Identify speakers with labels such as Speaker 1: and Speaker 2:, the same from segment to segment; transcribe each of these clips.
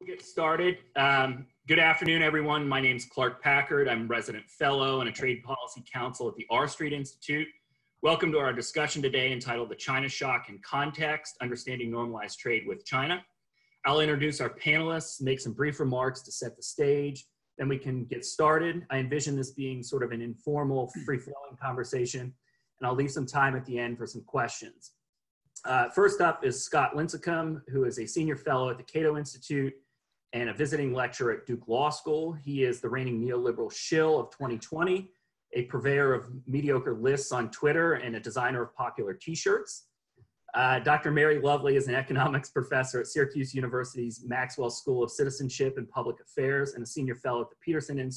Speaker 1: We'll get started. Um, good afternoon, everyone. My name is Clark Packard. I'm resident fellow and a trade policy counsel at the R Street Institute. Welcome to our discussion today entitled The China Shock in Context, Understanding Normalized Trade with China. I'll introduce our panelists, make some brief remarks to set the stage, then we can get started. I envision this being sort of an informal, free-flowing conversation, and I'll leave some time at the end for some questions. Uh, first up is Scott Lincicome, who is a senior fellow at the Cato Institute and a visiting lecturer at Duke Law School. He is the reigning neoliberal shill of 2020, a purveyor of mediocre lists on Twitter, and a designer of popular t-shirts. Uh, Dr. Mary Lovely is an economics professor at Syracuse University's Maxwell School of Citizenship and Public Affairs and a senior fellow at the Peterson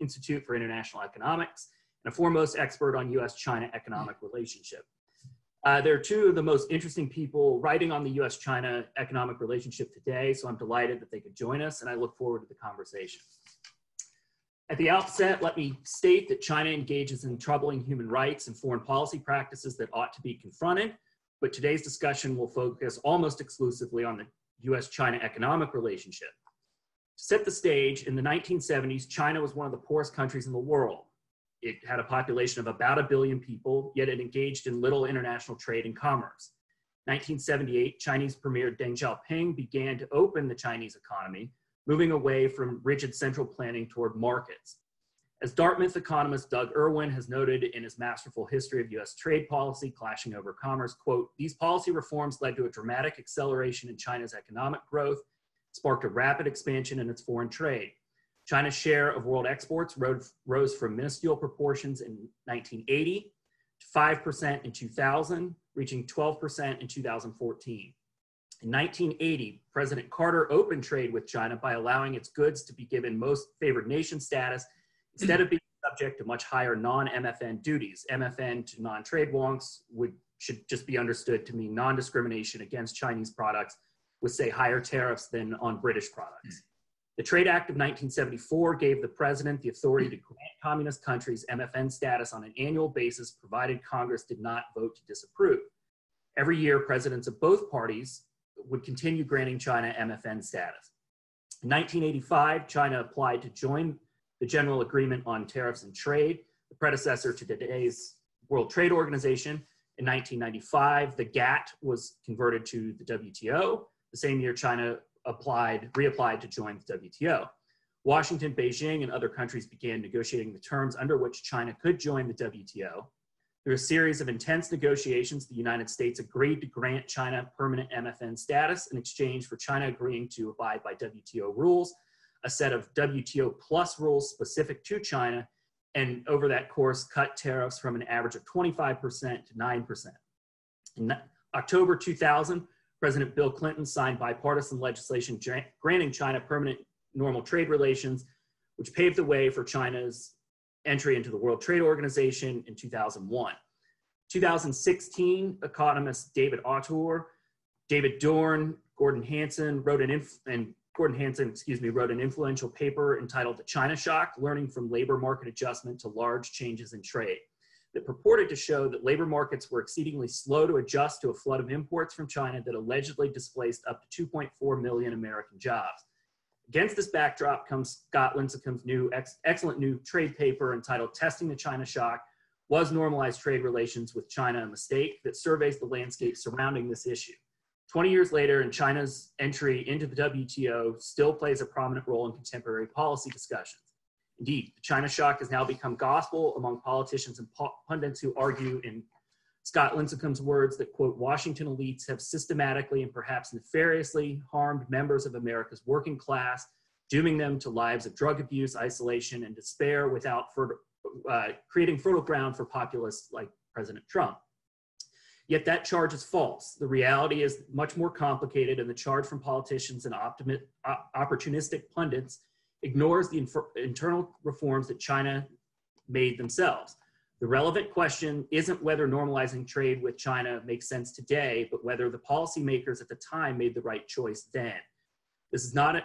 Speaker 1: Institute for International Economics and a foremost expert on US-China economic relationship. Uh, they're two of the most interesting people writing on the US China economic relationship today, so I'm delighted that they could join us and I look forward to the conversation. At the outset, let me state that China engages in troubling human rights and foreign policy practices that ought to be confronted, but today's discussion will focus almost exclusively on the US China economic relationship. To set the stage, in the 1970s, China was one of the poorest countries in the world. It had a population of about a billion people, yet it engaged in little international trade and commerce. 1978, Chinese Premier Deng Xiaoping began to open the Chinese economy, moving away from rigid central planning toward markets. As Dartmouth economist Doug Irwin has noted in his masterful history of US trade policy clashing over commerce, quote, these policy reforms led to a dramatic acceleration in China's economic growth, sparked a rapid expansion in its foreign trade. China's share of world exports rose, from minuscule proportions in 1980 to 5% in 2000, reaching 12% in 2014. In 1980, President Carter opened trade with China by allowing its goods to be given most favored nation status instead of being subject to much higher non-MFN duties. MFN to non-trade wonks would should just be understood to mean non-discrimination against Chinese products with say higher tariffs than on British products. The Trade Act of 1974 gave the president the authority to grant communist countries MFN status on an annual basis, provided Congress did not vote to disapprove. Every year, presidents of both parties would continue granting China MFN status. In 1985, China applied to join the General Agreement on Tariffs and Trade, the predecessor to today's World Trade Organization. In 1995, the GATT was converted to the WTO. The same year, China applied, reapplied to join the WTO. Washington, Beijing, and other countries began negotiating the terms under which China could join the WTO. Through a series of intense negotiations, the United States agreed to grant China permanent MFN status in exchange for China agreeing to abide by WTO rules, a set of WTO plus rules specific to China, and over that course, cut tariffs from an average of 25% to 9%. In October 2000, President Bill Clinton signed bipartisan legislation granting China permanent normal trade relations, which paved the way for China's entry into the World Trade Organization in 2001. 2016, economists David Autor, David Dorn, Gordon Hanson wrote an inf- and Gordon Hanson, excuse me, wrote an influential paper entitled The China Shock: Learning from Labor Market Adjustment to Large Changes in Trade that purported to show that labor markets were exceedingly slow to adjust to a flood of imports from China that allegedly displaced up to 2.4 million American jobs. Against this backdrop comes Scott Lincicome's new ex excellent new trade paper entitled Testing the China Shock, Was Normalized Trade Relations with China a Mistake that surveys the landscape surrounding this issue. 20 years later, and China's entry into the WTO still plays a prominent role in contemporary policy discussions. Indeed, the China shock has now become gospel among politicians and pundits who argue, in Scott Lincicome's words, that, quote, Washington elites have systematically and perhaps nefariously harmed members of America's working class, dooming them to lives of drug abuse, isolation, and despair without uh, creating fertile ground for populists like President Trump. Yet that charge is false. The reality is much more complicated, and the charge from politicians and opportunistic pundits ignores the internal reforms that China made themselves. The relevant question isn't whether normalizing trade with China makes sense today, but whether the policymakers at the time made the right choice then. This is not a,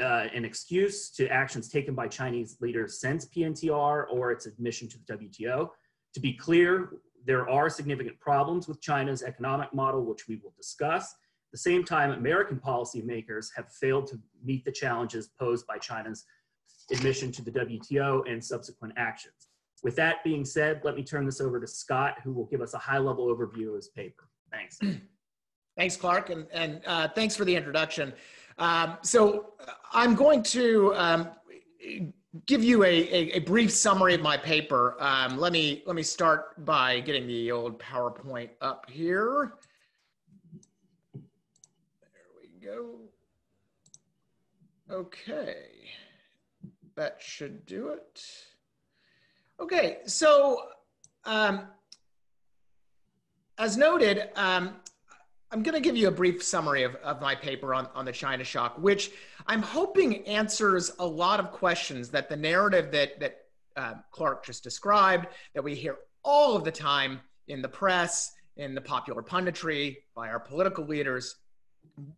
Speaker 1: uh, an excuse to actions taken by Chinese leaders since PNTR or its admission to the WTO. To be clear, there are significant problems with China's economic model, which we will discuss, the same time, American policymakers have failed to meet the challenges posed by China's admission to the WTO and subsequent actions. With that being said, let me turn this over to Scott, who will give us a high level overview of his paper. Thanks.
Speaker 2: Thanks, Clark, and, and uh, thanks for the introduction. Um, so I'm going to um, give you a, a, a, brief summary of my paper. Um, let me let me start by getting the old PowerPoint up here. There we go. Okay, that should do it. Okay, so um, as noted, um, I'm going to give you a brief summary of, of my paper on, on the China shock, which I'm hoping answers a lot of questions that the narrative that, that uh, Clark just described, that we hear all of the time in the press, in the popular punditry, by our political leaders,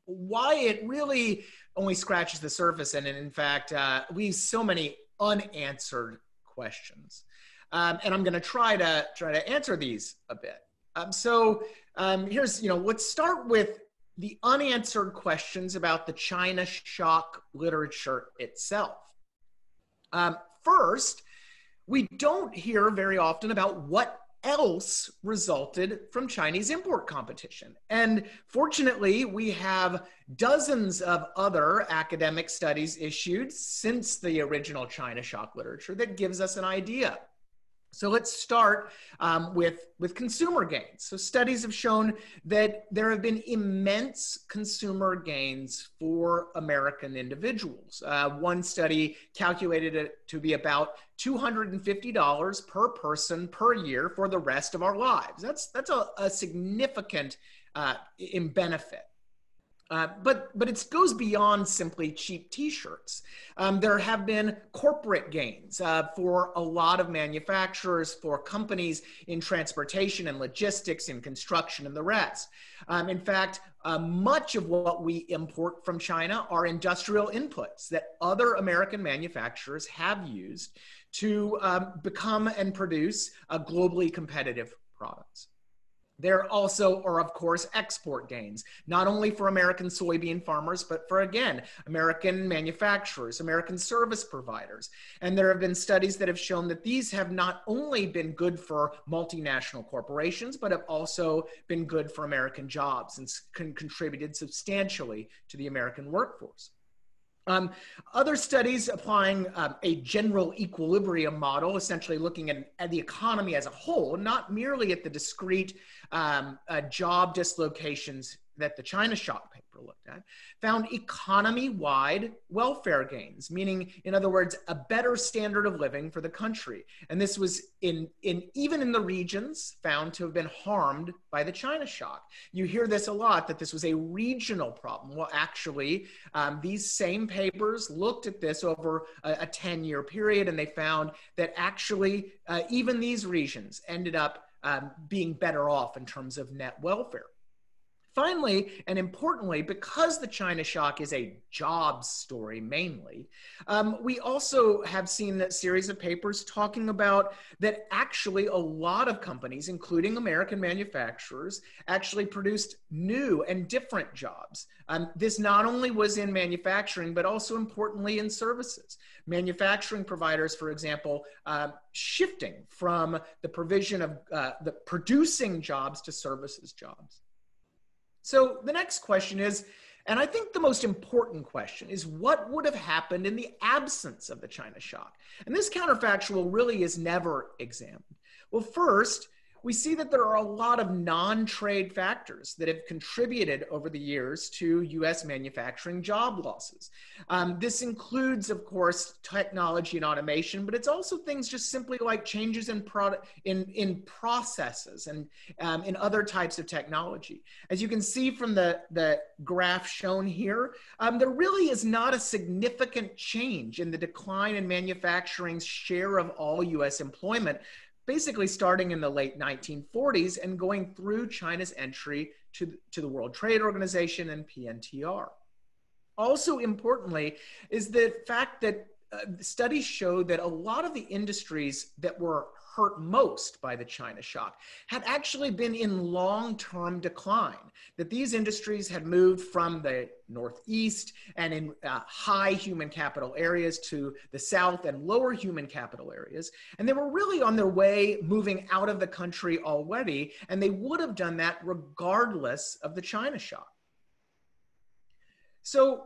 Speaker 2: why it really only scratches the surface and in fact uh, leaves so many unanswered questions. Um, and I'm going to try to try to answer these a bit. Um, so um, here's, you know, let's start with the unanswered questions about the China shock literature itself. Um, first, we don't hear very often about what else resulted from Chinese import competition. And fortunately, we have dozens of other academic studies issued since the original China shock literature that gives us an idea so let's start um, with, with consumer gains. So studies have shown that there have been immense consumer gains for American individuals. Uh, one study calculated it to be about $250 per person per year for the rest of our lives. That's, that's a, a significant uh, in benefit. Uh, but but it goes beyond simply cheap T-shirts. Um, there have been corporate gains uh, for a lot of manufacturers, for companies in transportation and logistics, in construction, and the rest. Um, in fact, uh, much of what we import from China are industrial inputs that other American manufacturers have used to um, become and produce globally competitive products. There also are, of course, export gains, not only for American soybean farmers, but for, again, American manufacturers, American service providers. And there have been studies that have shown that these have not only been good for multinational corporations, but have also been good for American jobs and con- contributed substantially to the American workforce. Um, other studies applying um, a general equilibrium model, essentially looking at, at, the economy as a whole, not merely at the discrete um, uh, job dislocations that the China shock paper looked at, found economy wide welfare gains, meaning, in other words, a better standard of living for the country. And this was in, in even in the regions found to have been harmed by the China shock. You hear this a lot that this was a regional problem. Well, actually, um, these same papers looked at this over a, a 10 year period and they found that actually, uh, even these regions ended up um, being better off in terms of net welfare. Finally, and importantly, because the China shock is a jobs story mainly, um, we also have seen a series of papers talking about that actually a lot of companies, including American manufacturers, actually produced new and different jobs. Um, this not only was in manufacturing, but also importantly in services. Manufacturing providers, for example, uh, shifting from the provision of uh, the producing jobs to services jobs. So the next question is, and I think the most important question is what would have happened in the absence of the China shock? And this counterfactual really is never examined. Well, first, we see that there are a lot of non trade factors that have contributed over the years to US manufacturing job losses. Um, this includes, of course, technology and automation, but it's also things just simply like changes in, product, in, in processes and um, in other types of technology. As you can see from the, the graph shown here, um, there really is not a significant change in the decline in manufacturing's share of all US employment basically starting in the late 1940s and going through China's entry to, to the World Trade Organization and PNTR. Also importantly is the fact that uh, studies showed that a lot of the industries that were hurt most by the China shock had actually been in long term decline. That these industries had moved from the Northeast and in uh, high human capital areas to the South and lower human capital areas. And they were really on their way moving out of the country already. And they would have done that regardless of the China shock. So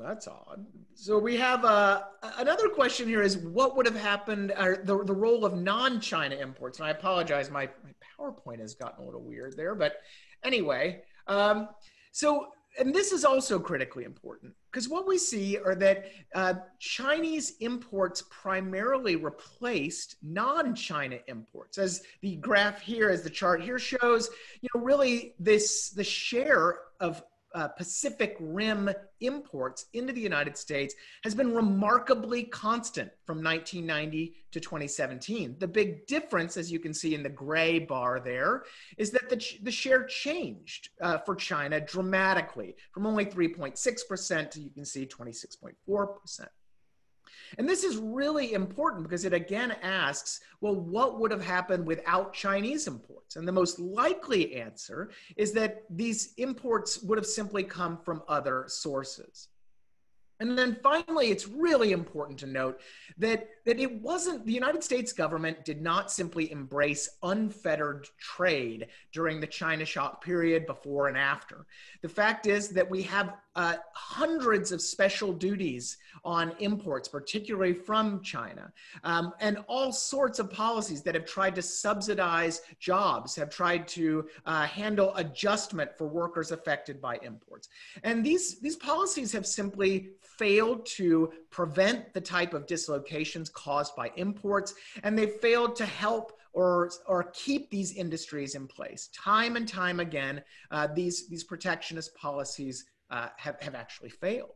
Speaker 2: that's odd. So we have uh, another question here is what would have happened, uh, the, the role of non-China imports. And I apologize, my, my PowerPoint has gotten a little weird there. But anyway, um, so, and this is also critically important because what we see are that uh, Chinese imports primarily replaced non-China imports. As the graph here, as the chart here shows, you know, really this, the share of uh, Pacific Rim imports into the United States has been remarkably constant from 1990 to 2017. The big difference, as you can see in the gray bar there, is that the, the share changed uh, for China dramatically from only 3.6% to, you can see, 26.4%. And this is really important because it again asks, well, what would have happened without Chinese imports? And the most likely answer is that these imports would have simply come from other sources. And then finally, it's really important to note that, that it wasn't, the United States government did not simply embrace unfettered trade during the China shock period before and after. The fact is that we have uh, hundreds of special duties on imports, particularly from China, um, and all sorts of policies that have tried to subsidize jobs, have tried to uh, handle adjustment for workers affected by imports. And these, these policies have simply failed to prevent the type of dislocations caused by imports, and they've failed to help or, or keep these industries in place. Time and time again, uh, these, these protectionist policies uh, have, have actually failed.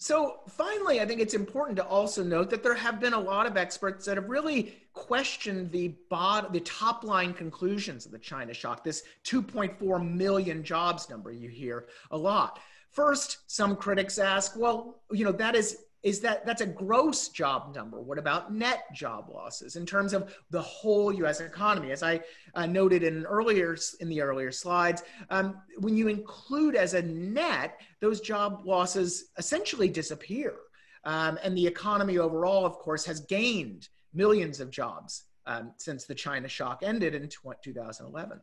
Speaker 2: So finally, I think it's important to also note that there have been a lot of experts that have really questioned the bot, the top line conclusions of the China shock, this 2.4 million jobs number you hear a lot. First, some critics ask, well, you know, that is is that that's a gross job number. What about net job losses in terms of the whole U.S. economy? As I uh, noted in earlier in the earlier slides, um, when you include as a net, those job losses essentially disappear, um, and the economy overall, of course, has gained millions of jobs um, since the China shock ended in 2011.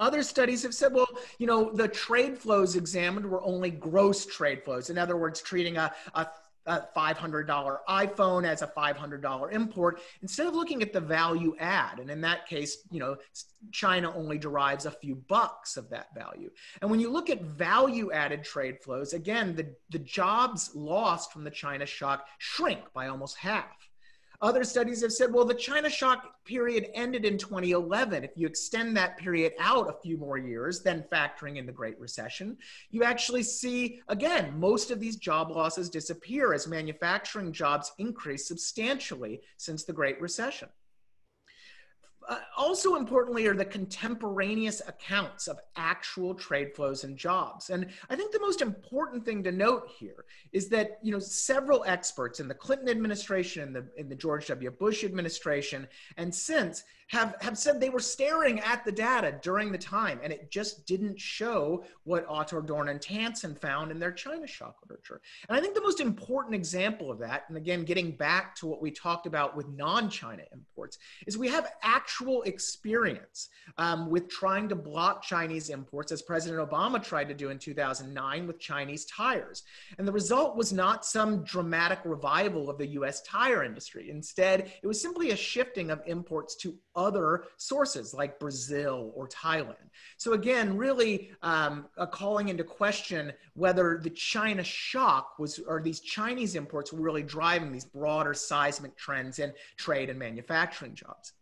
Speaker 2: Other studies have said, well, you know, the trade flows examined were only gross trade flows. In other words, treating a, a a $500 iPhone as a $500 import instead of looking at the value add. And in that case, you know, China only derives a few bucks of that value. And when you look at value added trade flows, again, the, the jobs lost from the China shock shrink by almost half. Other studies have said, well, the China shock period ended in 2011. If you extend that period out a few more years, then factoring in the Great Recession, you actually see, again, most of these job losses disappear as manufacturing jobs increase substantially since the Great Recession. Uh, also importantly are the contemporaneous accounts of actual trade flows and jobs. And I think the most important thing to note here is that you know several experts in the Clinton administration, in the in the George W. Bush administration, and since have, have said they were staring at the data during the time, and it just didn't show what Autor Dorn and Hanson found in their China shock literature. And I think the most important example of that, and again, getting back to what we talked about with non China imports, is we have actual experience um, with trying to block Chinese imports, as President Obama tried to do in 2009 with Chinese tires. And the result was not some dramatic revival of the US tire industry. Instead, it was simply a shifting of imports to other sources like Brazil or Thailand. So again, really um, calling into question whether the China shock was, or these Chinese imports were really driving these broader seismic trends in trade and manufacturing jobs.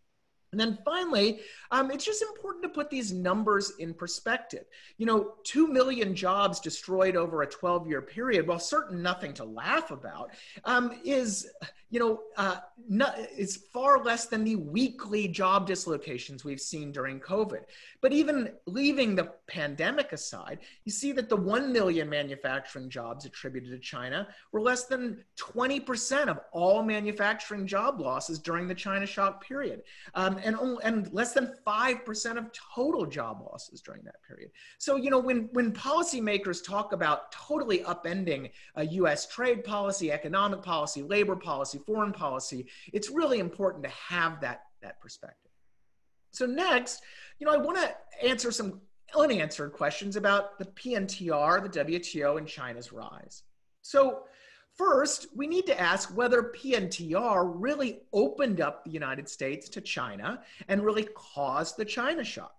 Speaker 2: And then finally, um, it's just important to put these numbers in perspective. You know, 2 million jobs destroyed over a 12 year period, while certain nothing to laugh about, um, is, you know, uh, not, is far less than the weekly job dislocations we've seen during COVID. But even leaving the pandemic aside, you see that the 1 million manufacturing jobs attributed to China were less than 20% of all manufacturing job losses during the China shock period, um, and, and less than 5% of total job losses during that period. So, you know, when, when policymakers talk about totally upending US trade policy, economic policy, labor policy, foreign policy, it's really important to have that, that perspective. So next, you know, I want to answer some unanswered questions about the PNTR, the WTO, and China's rise. So first, we need to ask whether PNTR really opened up the United States to China and really caused the China shock.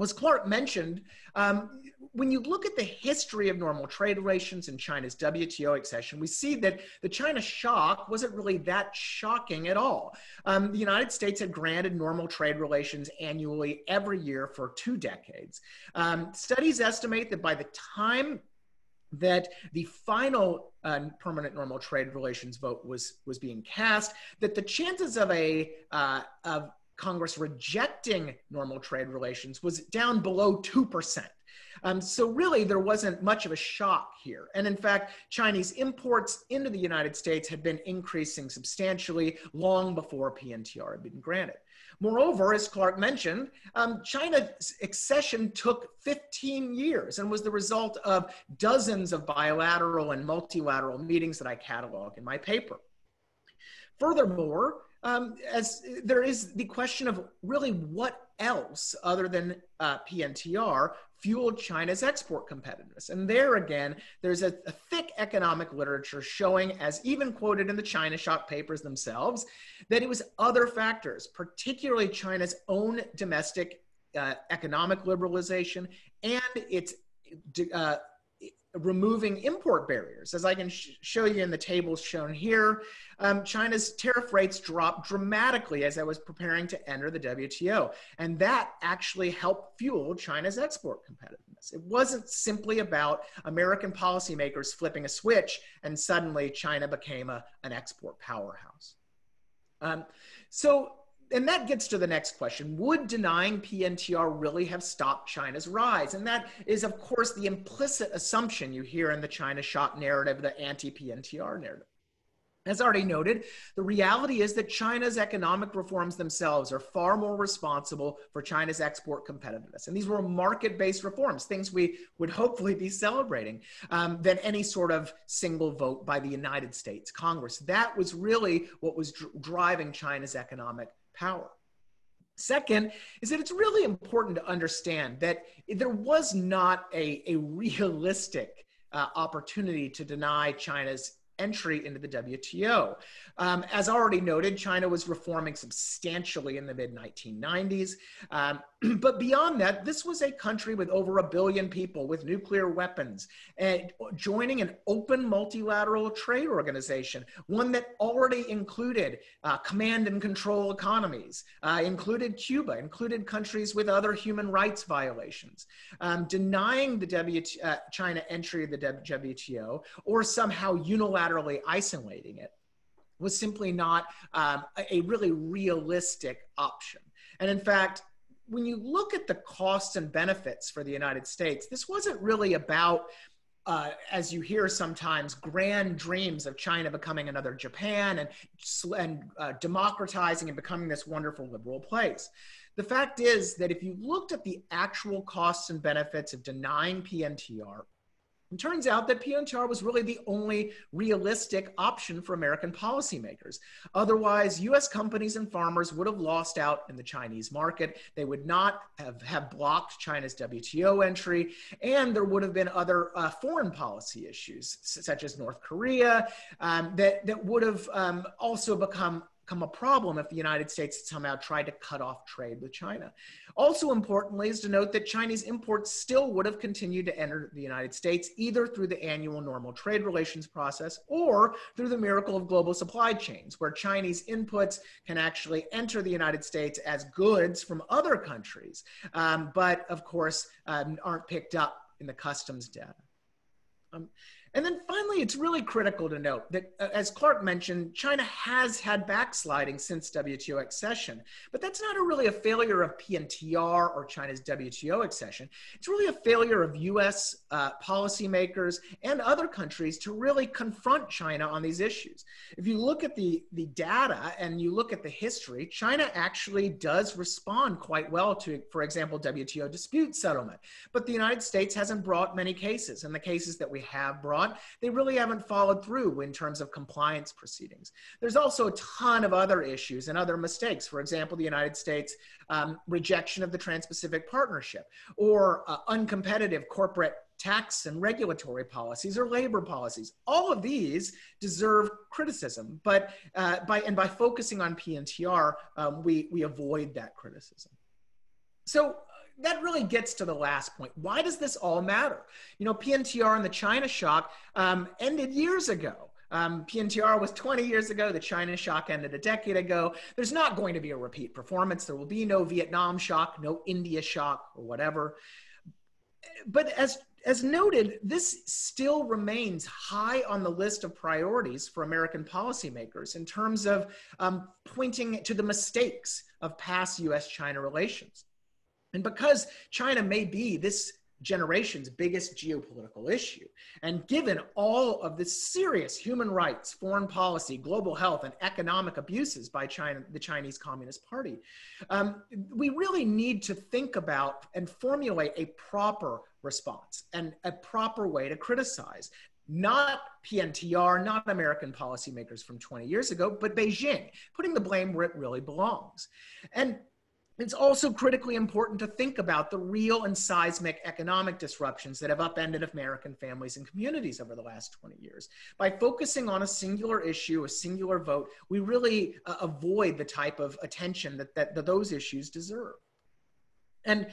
Speaker 2: As Clark mentioned, um, when you look at the history of normal trade relations and China's WTO accession, we see that the China shock wasn't really that shocking at all. Um, the United States had granted normal trade relations annually every year for two decades. Um, studies estimate that by the time that the final uh, permanent normal trade relations vote was was being cast, that the chances of a uh, of Congress rejecting normal trade relations was down below 2%. Um, so really, there wasn't much of a shock here. And in fact, Chinese imports into the United States had been increasing substantially long before PNTR had been granted. Moreover, as Clark mentioned, um, China's accession took 15 years and was the result of dozens of bilateral and multilateral meetings that I catalog in my paper. Furthermore, um, as there is the question of really what else other than uh, PNTR fueled China's export competitiveness. And there again, there's a, a, thick economic literature showing, as even quoted in the China Shock papers themselves, that it was other factors, particularly China's own domestic uh, economic liberalization and its uh, removing import barriers. As I can sh show you in the tables shown here, um, China's tariff rates dropped dramatically as I was preparing to enter the WTO. And that actually helped fuel China's export competitiveness. It wasn't simply about American policymakers flipping a switch and suddenly China became a, an export powerhouse. Um, so and that gets to the next question. Would denying PNTR really have stopped China's rise? And that is, of course, the implicit assumption you hear in the China shock narrative, the anti PNTR narrative. As already noted, the reality is that China's economic reforms themselves are far more responsible for China's export competitiveness. And these were market based reforms, things we would hopefully be celebrating, um, than any sort of single vote by the United States Congress. That was really what was dr- driving China's economic power. Second is that it's really important to understand that there was not a, a realistic uh, opportunity to deny China's entry into the WTO. Um, as already noted, China was reforming substantially in the mid 1990s. Um, but beyond that, this was a country with over a billion people with nuclear weapons and joining an open multilateral trade organization, one that already included uh, command and control economies, uh, included Cuba, included countries with other human rights violations. Um, denying the uh, China entry of the WTO or somehow unilaterally isolating it was simply not um, a really realistic option. And in fact, when you look at the costs and benefits for the United States, this wasn't really about, uh, as you hear sometimes, grand dreams of China becoming another Japan and, and uh, democratizing and becoming this wonderful liberal place. The fact is that if you looked at the actual costs and benefits of denying PNTR, it turns out that PNTR was really the only realistic option for American policymakers. Otherwise, US companies and farmers would have lost out in the Chinese market. They would not have, have blocked China's WTO entry, and there would have been other uh, foreign policy issues, such as North Korea, um, that, that would have um, also become become a problem if the United States had somehow tried to cut off trade with China. Also importantly is to note that Chinese imports still would have continued to enter the United States either through the annual normal trade relations process or through the miracle of global supply chains, where Chinese inputs can actually enter the United States as goods from other countries, um, but of course um, aren't picked up in the customs data. Um, And then finally, it's really critical to note that, uh, as Clark mentioned, China has had backsliding since WTO accession, but that's not a really a failure of PNTR or China's WTO accession. It's really a failure of US uh, policymakers and other countries to really confront China on these issues. If you look at the, the data and you look at the history, China actually does respond quite well to, for example, WTO dispute settlement. But the United States hasn't brought many cases, and the cases that we have brought they really haven't followed through in terms of compliance proceedings. There's also a ton of other issues and other mistakes. For example, the United States um, rejection of the Trans-Pacific Partnership or uh, uncompetitive corporate tax and regulatory policies or labor policies. All of these deserve criticism, but uh, by and by focusing on PNTR, um, we we avoid that criticism. So that really gets to the last point. Why does this all matter? You know, PNTR and the China shock um, ended years ago. Um, PNTR was 20 years ago. The China shock ended a decade ago. There's not going to be a repeat performance. There will be no Vietnam shock, no India shock, or whatever. But as as noted, this still remains high on the list of priorities for American policymakers in terms of um, pointing to the mistakes of past US China relations. And because China may be this generation's biggest geopolitical issue, and given all of the serious human rights, foreign policy, global health, and economic abuses by China, the Chinese Communist Party, um, we really need to think about and formulate a proper response and a proper way to criticize not PNTR, not American policymakers from 20 years ago, but Beijing, putting the blame where it really belongs. And it's also critically important to think about the real and seismic economic disruptions that have upended American families and communities over the last 20 years. By focusing on a singular issue, a singular vote, we really uh, avoid the type of attention that, that, that those issues deserve. And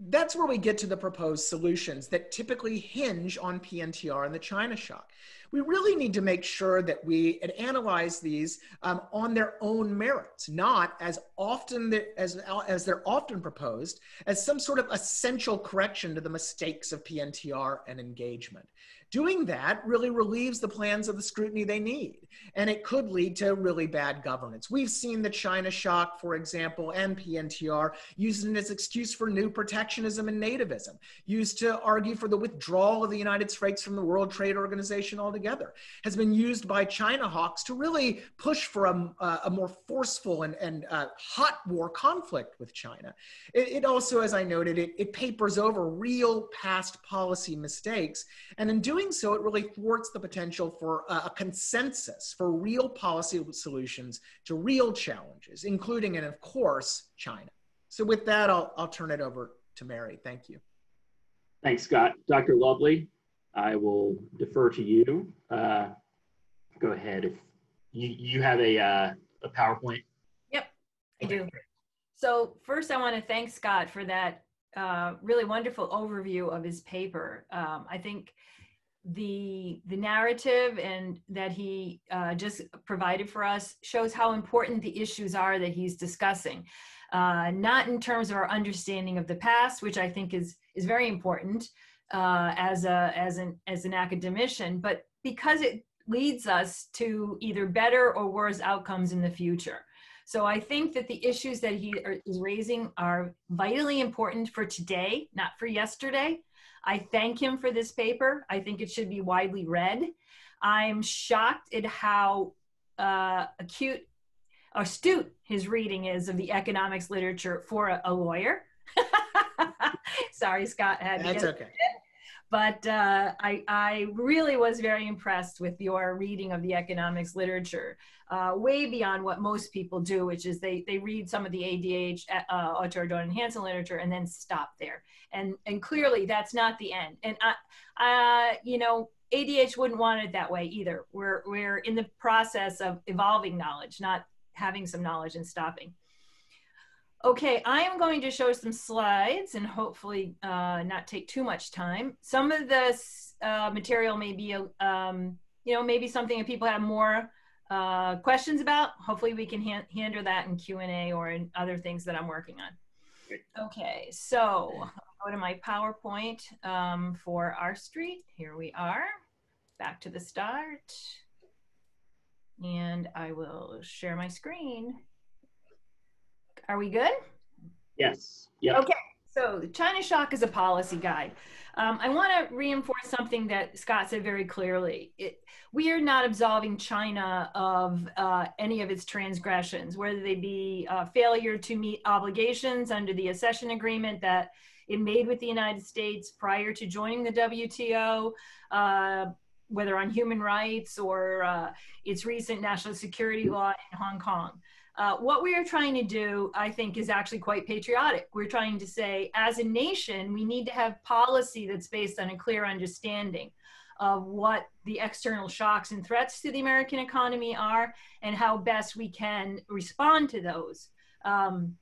Speaker 2: that's where we get to the proposed solutions that typically hinge on PNTR and the China shock we really need to make sure that we analyze these um, on their own merits, not as often as, as they're often proposed as some sort of essential correction to the mistakes of PNTR and engagement. Doing that really relieves the plans of the scrutiny they need, and it could lead to really bad governance. We've seen the China shock, for example, and PNTR used as excuse for new protectionism and nativism, used to argue for the withdrawal of the United States from the World Trade Organization altogether, has been used by China hawks to really push for a, a more forceful and, and uh, hot war conflict with China. It, it also, as I noted, it, it papers over real past policy mistakes, and in doing doing so, it really thwarts the potential for a consensus for real policy solutions to real challenges, including, and of course, China. So with that, I'll, I'll turn it over to Mary. Thank you.
Speaker 1: Thanks, Scott. Dr. Lovely, I will defer to you. Uh, go ahead. If you, you have a, uh, a PowerPoint.
Speaker 3: Yep, I do. So first I want to thank Scott for that uh, really wonderful overview of his paper. Um, I think the the narrative and that he uh, just provided for us shows how important the issues are that he's discussing. Uh, not in terms of our understanding of the past which i think is is very important uh, as a as an as an academician but because it leads us to either better or worse outcomes in the future. So i think that the issues that he is raising are vitally important for today not for yesterday I thank him for this paper. I think it should be widely read. I'm shocked at how uh, acute, astute his reading is of the economics literature for a, a lawyer. Sorry, Scott. Had
Speaker 2: That's okay.
Speaker 3: But uh, I, I really was very impressed with your reading of the economics literature, uh, way beyond what most people do, which is they, they read some of the ADH, uh, Autor Hanson literature, and then stop there. And and clearly that's not the end. And i uh you know adh wouldn't want it that way either. We're we're in the process of evolving knowledge not having some knowledge and stopping okay i am going to show some slides and hopefully uh, not take too much time some of this uh, material may be um, you know maybe something that people have more uh, questions about hopefully we can ha handle that in q&a or in other things that i'm working on okay so I'll go to my PowerPoint um, for R Street. Here we are. back to the start. And I will share my screen. Are we good?
Speaker 1: Yes.
Speaker 3: Okay. So China shock is a policy guide. Um, I want to reinforce something that Scott said very clearly. It, we are not absolving China of uh, any of its transgressions, whether they be uh, failure to meet obligations under the accession agreement that it made with the United States prior to joining the WTO, uh, whether on human rights or uh, its recent national security law in Hong Kong. Uh, what we are trying to do, I think, is actually quite patriotic. We're trying to say, as a nation, we need to have policy that's based on a clear understanding of what the external shocks and threats to the American economy are and how best we can respond to those. Um,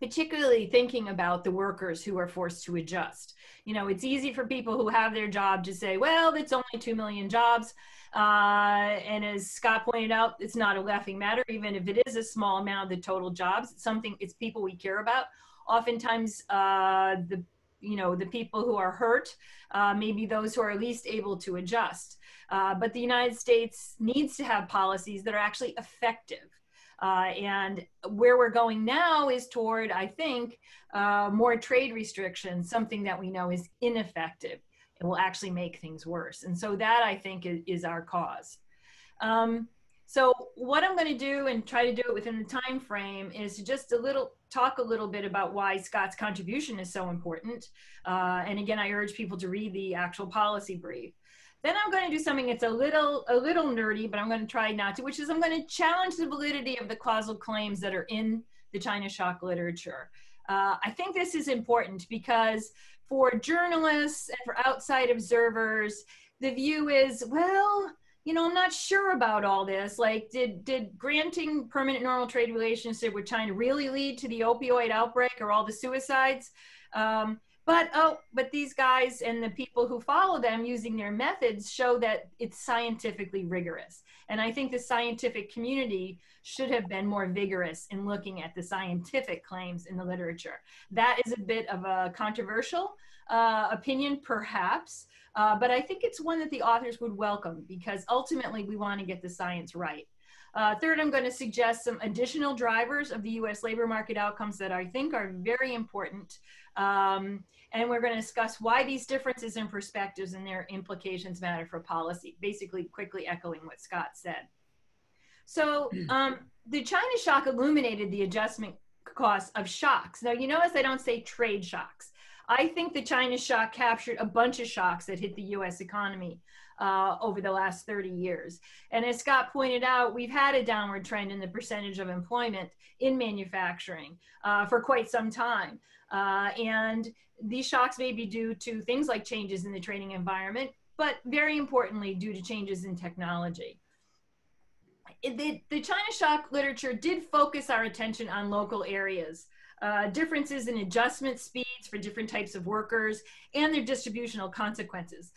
Speaker 3: particularly thinking about the workers who are forced to adjust. You know, it's easy for people who have their job to say, well, it's only 2 million jobs. Uh, and as Scott pointed out, it's not a laughing matter, even if it is a small amount of the total jobs. It's something, it's people we care about. Oftentimes, uh, the you know the people who are hurt, uh, maybe those who are least able to adjust. Uh, but the United States needs to have policies that are actually effective. Uh, and where we're going now is toward, I think, uh, more trade restrictions, something that we know is ineffective. It will actually make things worse. And so that I think is, is our cause. Um, so what I'm going to do and try to do it within the time frame is just a little talk a little bit about why Scott's contribution is so important. Uh, and again, I urge people to read the actual policy brief. Then I'm going to do something that's a little a little nerdy, but I'm going to try not to, which is I'm going to challenge the validity of the causal claims that are in the China shock literature. Uh, I think this is important because for journalists and for outside observers, the view is, well, you know, I'm not sure about all this. Like, did did granting permanent normal trade relationship with China really lead to the opioid outbreak or all the suicides? Um, but oh, but these guys and the people who follow them using their methods show that it's scientifically rigorous. And I think the scientific community should have been more vigorous in looking at the scientific claims in the literature. That is a bit of a controversial uh, opinion, perhaps, uh, but I think it's one that the authors would welcome because ultimately we want to get the science right. Uh, third, I'm going to suggest some additional drivers of the US labor market outcomes that I think are very important. Um, and we're going to discuss why these differences in perspectives and their implications matter for policy, basically quickly echoing what Scott said. So um, the China shock illuminated the adjustment costs of shocks. Now, you notice I don't say trade shocks. I think the China shock captured a bunch of shocks that hit the US economy uh, over the last 30 years. And as Scott pointed out, we've had a downward trend in the percentage of employment in manufacturing uh, for quite some time. Uh, and these shocks may be due to things like changes in the training environment, but very importantly, due to changes in technology. The, the China shock literature did focus our attention on local areas. Uh, differences in adjustment speeds for different types of workers and their distributional consequences.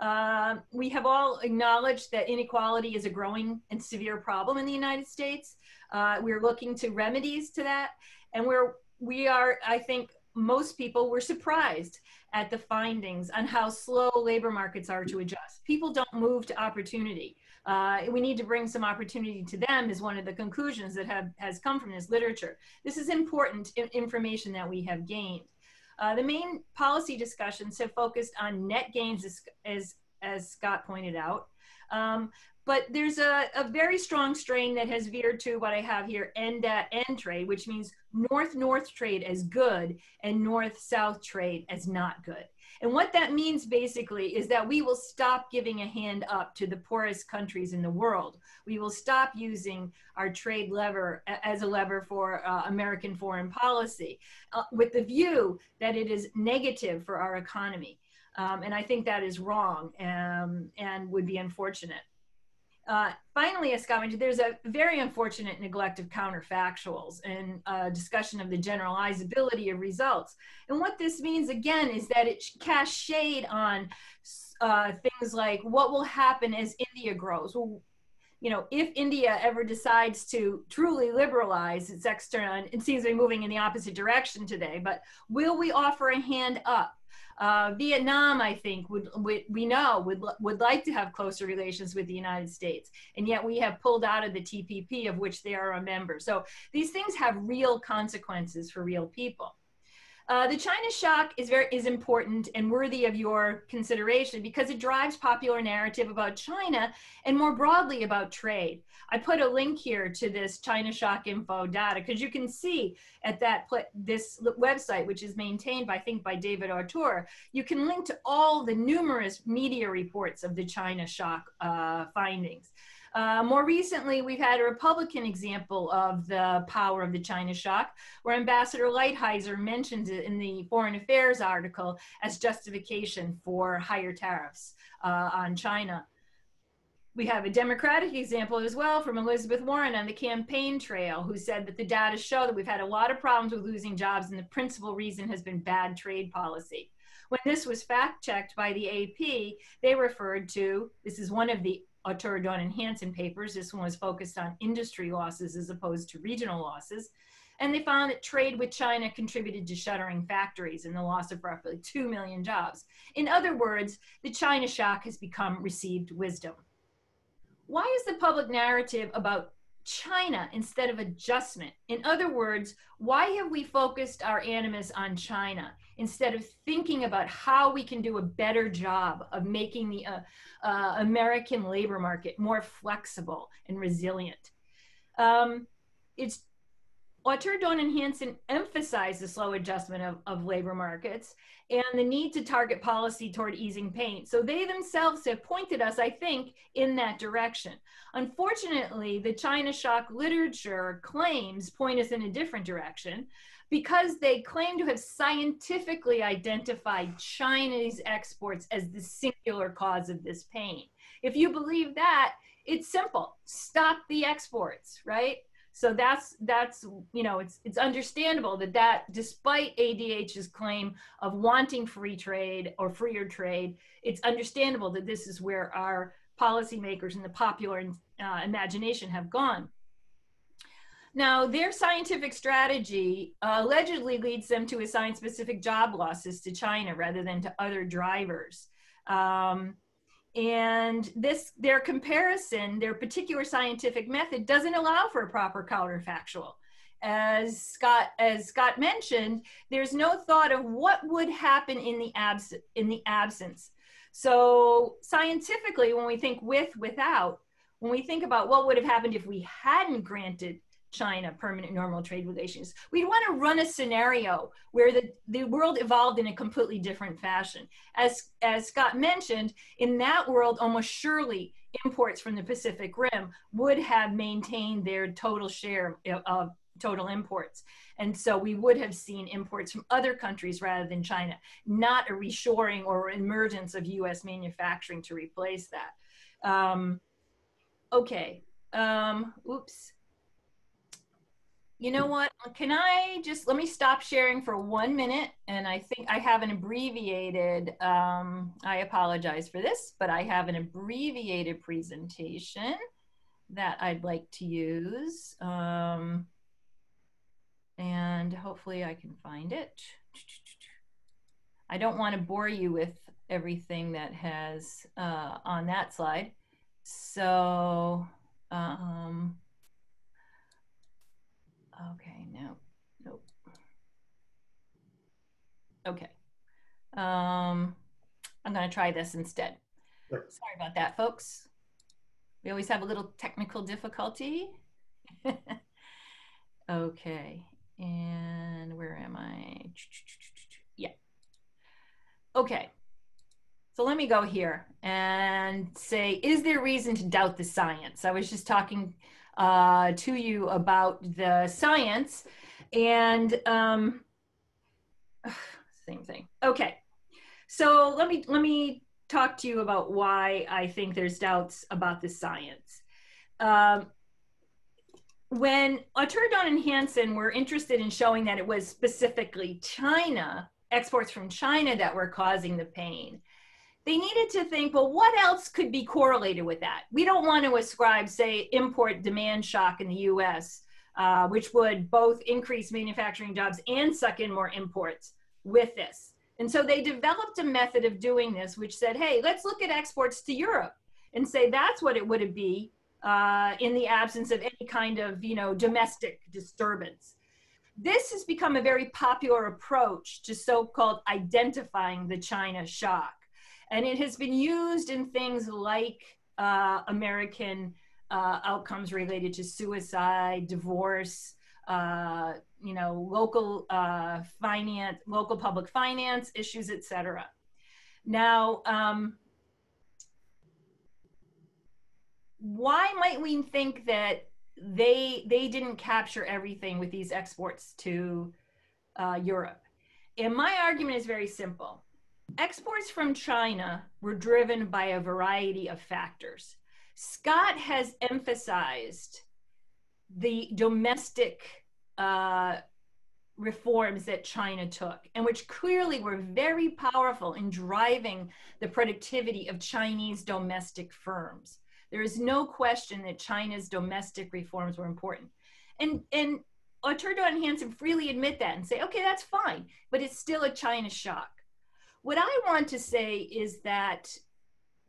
Speaker 3: Uh, we have all acknowledged that inequality is a growing and severe problem in the United States. Uh, we're looking to remedies to that, and we're we are, I think, most people were surprised at the findings on how slow labor markets are to adjust. People don't move to opportunity. Uh, we need to bring some opportunity to them is one of the conclusions that have, has come from this literature. This is important information that we have gained. Uh, the main policy discussions have focused on net gains, as, as, as Scott pointed out. Um, but there's a, a very strong strain that has veered to what I have here, end at end trade, which means north-north trade as good and north-south trade as not good. And what that means basically is that we will stop giving a hand up to the poorest countries in the world. We will stop using our trade lever as a lever for uh, American foreign policy uh, with the view that it is negative for our economy. Um, and I think that is wrong um, and would be unfortunate. Uh, finally, as Scott there's a very unfortunate neglect of counterfactuals and uh, discussion of the generalizability of results. And what this means, again, is that it casts shade on uh, things like what will happen as India grows. Well, you know, if India ever decides to truly liberalize its external, it seems to be moving in the opposite direction today, but will we offer a hand up? Uh, Vietnam, I think, would, we know would would like to have closer relations with the United States, and yet we have pulled out of the TPP, of which they are a member. So these things have real consequences for real people. Uh, the China shock is very is important and worthy of your consideration because it drives popular narrative about China and more broadly about trade. I put a link here to this China shock info data because you can see at that this website, which is maintained, by, I think, by David Autor, you can link to all the numerous media reports of the China shock uh, findings. Uh, more recently, we've had a Republican example of the power of the China shock, where Ambassador Lighthizer mentioned it in the Foreign Affairs article as justification for higher tariffs uh, on China. We have a Democratic example as well from Elizabeth Warren on the campaign trail, who said that the data show that we've had a lot of problems with losing jobs, and the principal reason has been bad trade policy. When this was fact checked by the AP, they referred to this is one of the Autor Dorn and Hanson papers. This one was focused on industry losses as opposed to regional losses. And they found that trade with China contributed to shuttering factories and the loss of roughly 2 million jobs. In other words, the China shock has become received wisdom. Why is the public narrative about China instead of adjustment? In other words, why have we focused our animus on China instead of thinking about how we can do a better job of making the uh, uh, American labor market more flexible and resilient? Um, it's Dorn and Hanson emphasize the slow adjustment of, of labor markets and the need to target policy toward easing pain. So they themselves have pointed us, I think, in that direction. Unfortunately, the China shock literature claims point us in a different direction because they claim to have scientifically identified Chinese exports as the singular cause of this pain. If you believe that, it's simple stop the exports, right? So that's that's you know it's it's understandable that that despite ADH's claim of wanting free trade or freer trade, it's understandable that this is where our policymakers and the popular uh, imagination have gone. Now, their scientific strategy allegedly leads them to assign specific job losses to China rather than to other drivers. Um, and this their comparison their particular scientific method doesn't allow for a proper counterfactual. As scott as scott mentioned there's no thought of what would happen in the abs in the absence. So scientifically when we think with without when we think about what would have happened if we hadn't granted China permanent normal trade relations. We'd want to run a scenario where the, the world evolved in a completely different fashion. As, as Scott mentioned, in that world, almost surely imports from the Pacific Rim would have maintained their total share of, total imports. And so we would have seen imports from other countries rather than China, not a reshoring or emergence of US manufacturing to replace that. Um, okay, um, oops you know what? Can I just let me stop sharing for one minute? And I think I have an abbreviated, um, I apologize for this, but I have an abbreviated presentation that I'd like to use. Um, and hopefully I can find it. I don't want to bore you with everything that has uh, on that slide. So, um, Okay, no, nope. Okay. Um, I'm going to try this instead. Sure. Sorry about that, folks. We always have a little technical difficulty. okay, and where am I? Yeah. Okay. So let me go here and say, is there reason to doubt the science? I was just talking uh, to you about the science and um, same thing. Okay, so let me let me talk to you about why I think there's doubts about the science. Um, when Autor Dorn and Hanson were interested in showing that it was specifically China, exports from China that were causing the pain, they needed to think, well, what else could be correlated with that? We don't want to ascribe, say, import demand shock in the US, uh, which would both increase manufacturing jobs and suck in more imports with this. And so they developed a method of doing this, which said, hey, let's look at exports to Europe and say that's what it would be uh, in the absence of any kind of, you know, domestic disturbance. This has become a very popular approach to so-called identifying the China shock. And it has been used in things like uh, American uh, outcomes related to suicide, divorce, uh, you know, local uh, finance, local public finance issues, etc. Now, um, why might we think that they they didn't capture everything with these exports to uh, Europe? And my argument is very simple. Exports from China were driven by a variety of factors. Scott has emphasized the domestic uh, reforms that China took, and which clearly were very powerful in driving the productivity of Chinese domestic firms. There is no question that China's domestic reforms were important. And, and Autor Dorn and Hanson freely admit that and say, okay, that's fine, but it's still a China shock. What I want to say is that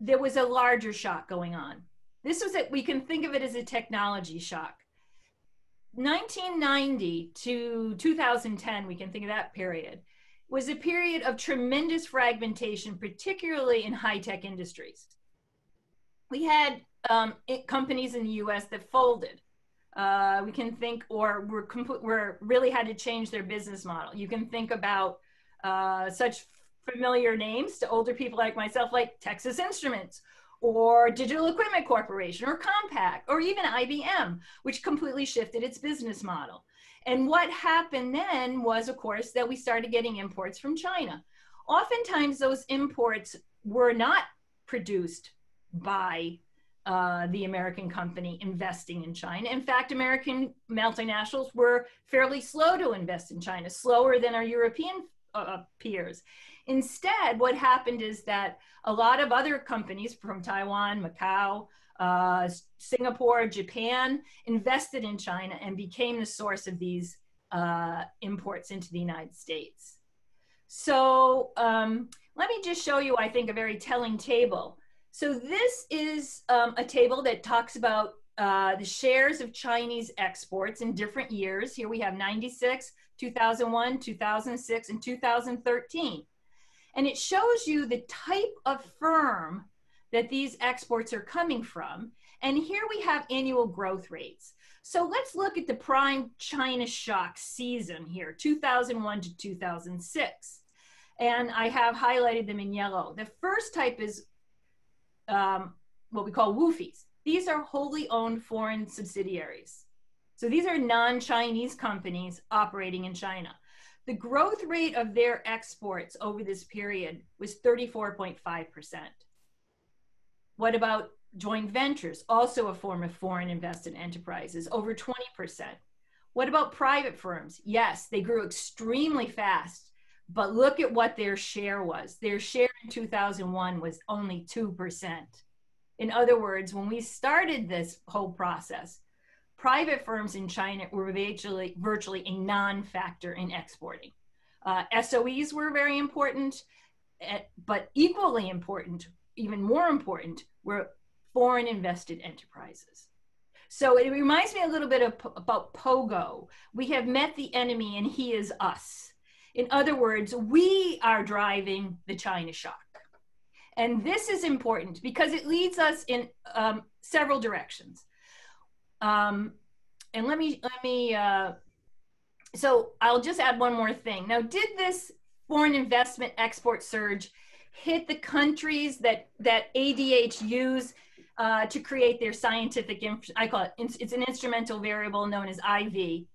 Speaker 3: there was a larger shock going on. This was it, we can think of it as a technology shock. 1990 to 2010, we can think of that period, was a period of tremendous fragmentation, particularly in high tech industries. We had um, companies in the U.S. that folded. Uh, we can think, or were, were really had to change their business model. You can think about uh, such familiar names to older people like myself, like Texas Instruments or Digital Equipment Corporation or Compaq or even IBM, which completely shifted its business model. And what happened then was, of course, that we started getting imports from China. Oftentimes, those imports were not produced by uh, the American company investing in China. In fact, American multinationals were fairly slow to invest in China, slower than our European uh, peers. Instead, what happened is that a lot of other companies from Taiwan, Macau, uh, Singapore, Japan invested in China and became the source of these uh, imports into the United States. So um, let me just show you, I think, a very telling table. So this is um, a table that talks about uh, the shares of Chinese exports in different years. Here we have 96, 2001, 2006, and 2013. And it shows you the type of firm that these exports are coming from. And here we have annual growth rates. So let's look at the prime China shock season here, 2001 to 2006. And I have highlighted them in yellow. The first type is um, what we call WFOEs. These are wholly owned foreign subsidiaries. So these are non Chinese companies operating in China. The growth rate of their exports over this period was 34.5%. What about joint ventures, also a form of foreign invested enterprises, over 20%? What about private firms? Yes, they grew extremely fast, but look at what their share was. Their share in 2001 was only 2%. In other words, when we started this whole process, private firms in China were virtually, virtually a non factor in exporting. Uh, SOEs were very important, eh, but equally important, even more important, were foreign invested enterprises. So it reminds me a little bit of, about Pogo. We have met the enemy and he is us. In other words, we are driving the China shock. And this is important because it leads us in um, several directions. Um, and let me, let me, uh, so I'll just add one more thing. Now, did this foreign investment export surge hit the countries that, that ADH use uh, to create their scientific, I call it, it's an instrumental variable known as IV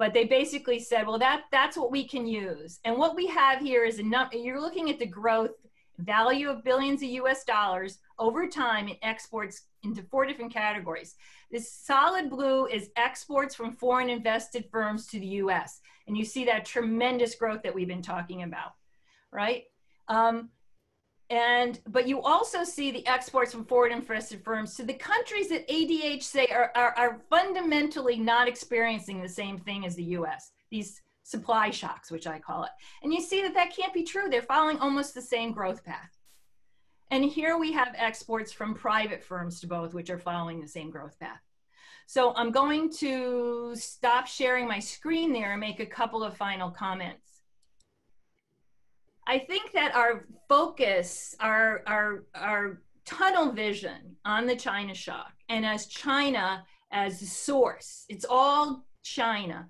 Speaker 3: but they basically said, well, that that's what we can use. And what we have here is a number. You're looking at the growth value of billions of U.S. dollars over time in exports into four different categories. This solid blue is exports from foreign invested firms to the U.S. And you see that tremendous growth that we've been talking about, right? Um, and but you also see the exports from foreign invested firms to the countries that ADH say are, are, are fundamentally not experiencing the same thing as the US. These supply shocks, which I call it. And you see that that can't be true. They're following almost the same growth path. And here we have exports from private firms to both, which are following the same growth path. So I'm going to stop sharing my screen there and make a couple of final comments. I think that our focus, our, our, our tunnel vision on the China shock and as China as the source, it's all China,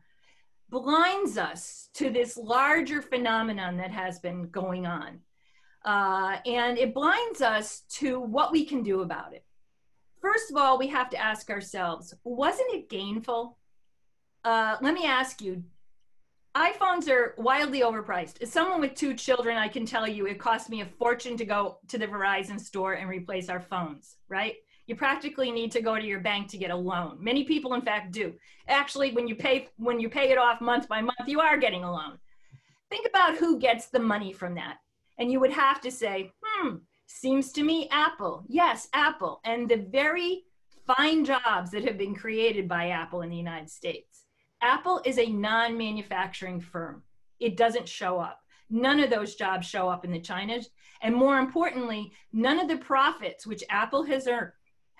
Speaker 3: blinds us to this larger phenomenon that has been going on. Uh, and it blinds us to what we can do about it. First of all, we have to ask ourselves wasn't it gainful? Uh, let me ask you iPhones are wildly overpriced. As someone with two children, I can tell you it cost me a fortune to go to the Verizon store and replace our phones, right? You practically need to go to your bank to get a loan. Many people, in fact, do. Actually, when you pay when you pay it off month by month, you are getting a loan. Think about who gets the money from that. And you would have to say, hmm, seems to me Apple. Yes, Apple. And the very fine jobs that have been created by Apple in the United States. Apple is a non manufacturing firm, it doesn't show up. None of those jobs show up in the China. And more importantly, none of the profits which Apple has earned,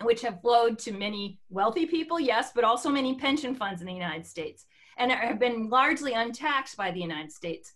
Speaker 3: which have flowed to many wealthy people, yes, but also many pension funds in the United States, and have been largely untaxed by the United States.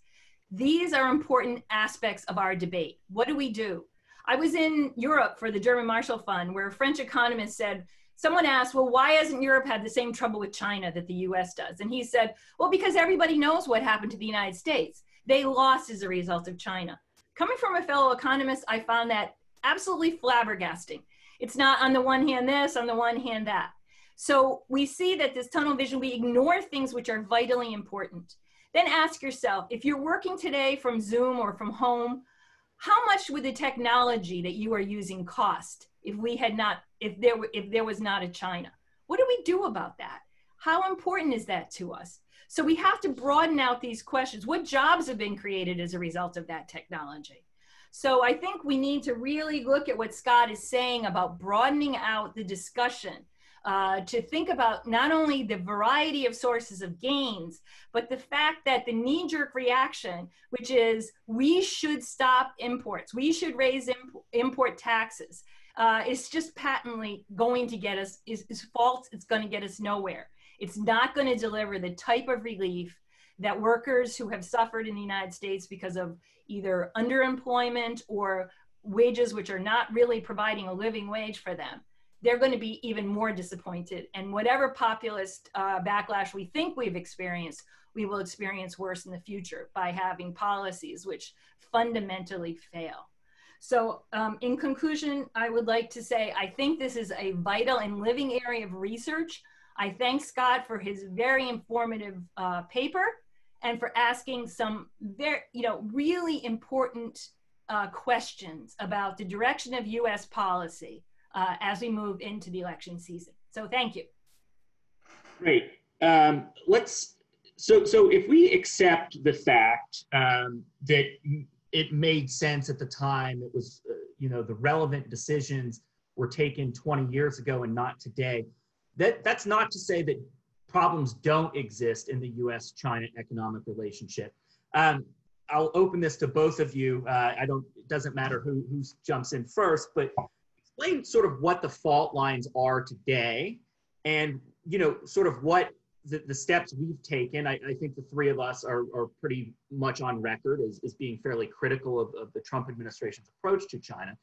Speaker 3: These are important aspects of our debate. What do we do? I was in Europe for the German Marshall Fund, where a French economist said, someone asked, well, why hasn't Europe had the same trouble with China that the US does? And he said, well, because everybody knows what happened to the United States. They lost as a result of China. Coming from a fellow economist, I found that absolutely flabbergasting. It's not on the one hand this, on the one hand that. So we see that this tunnel vision, we ignore things which are vitally important. Then ask yourself, if you're working today from Zoom or from home, how much would the technology that you are using cost if we had not, if there, were, if there was not a China? What do we do about that? How important is that to us? So we have to broaden out these questions. What jobs have been created as a result of that technology? So I think we need to really look at what Scott is saying about broadening out the discussion uh, to think about not only the variety of sources of gains, but the fact that the knee jerk reaction, which is we should stop imports, we should raise imp- import taxes, uh, is just patently going to get us, is, is false. It's going to get us nowhere. It's not going to deliver the type of relief that workers who have suffered in the United States because of either underemployment or wages which are not really providing a living wage for them they're going to be even more disappointed. And whatever populist uh, backlash we think we've experienced, we will experience worse in the future by having policies which fundamentally fail. So, um, in conclusion, I would like to say I think this is a vital and living area of research. I thank Scott for his very informative uh, paper and for asking some very, you know, really important uh, questions about the direction of U.S. policy uh, as we move into the election season. So thank you.
Speaker 1: Great. Um, let's, so, so if we accept the fact um, that it made sense at the time, it was, uh, you know, the relevant decisions were taken 20 years ago and not today, that, that's not to say that problems don't exist in the US-China economic relationship. Um, I'll open this to both of you. Uh, I don't, it doesn't matter who, who jumps in first, but explain sort of what the fault lines are today and you know sort of what the, the steps we've taken. I, I think the three of us are, are pretty much on record as, as being fairly critical of, of the trump administration's approach to china.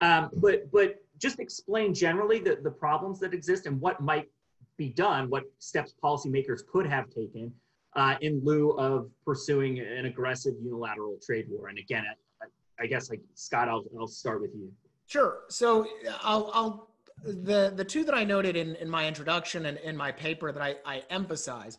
Speaker 1: Um, but but just explain generally the, the problems that exist and what might be done what steps policymakers could have taken uh, in lieu of pursuing an aggressive unilateral trade war. And again i, I guess like scott I'll, I'll start with you
Speaker 2: Sure. So I'll, I'll the the two that I noted in, in my introduction and in my paper that I, I emphasize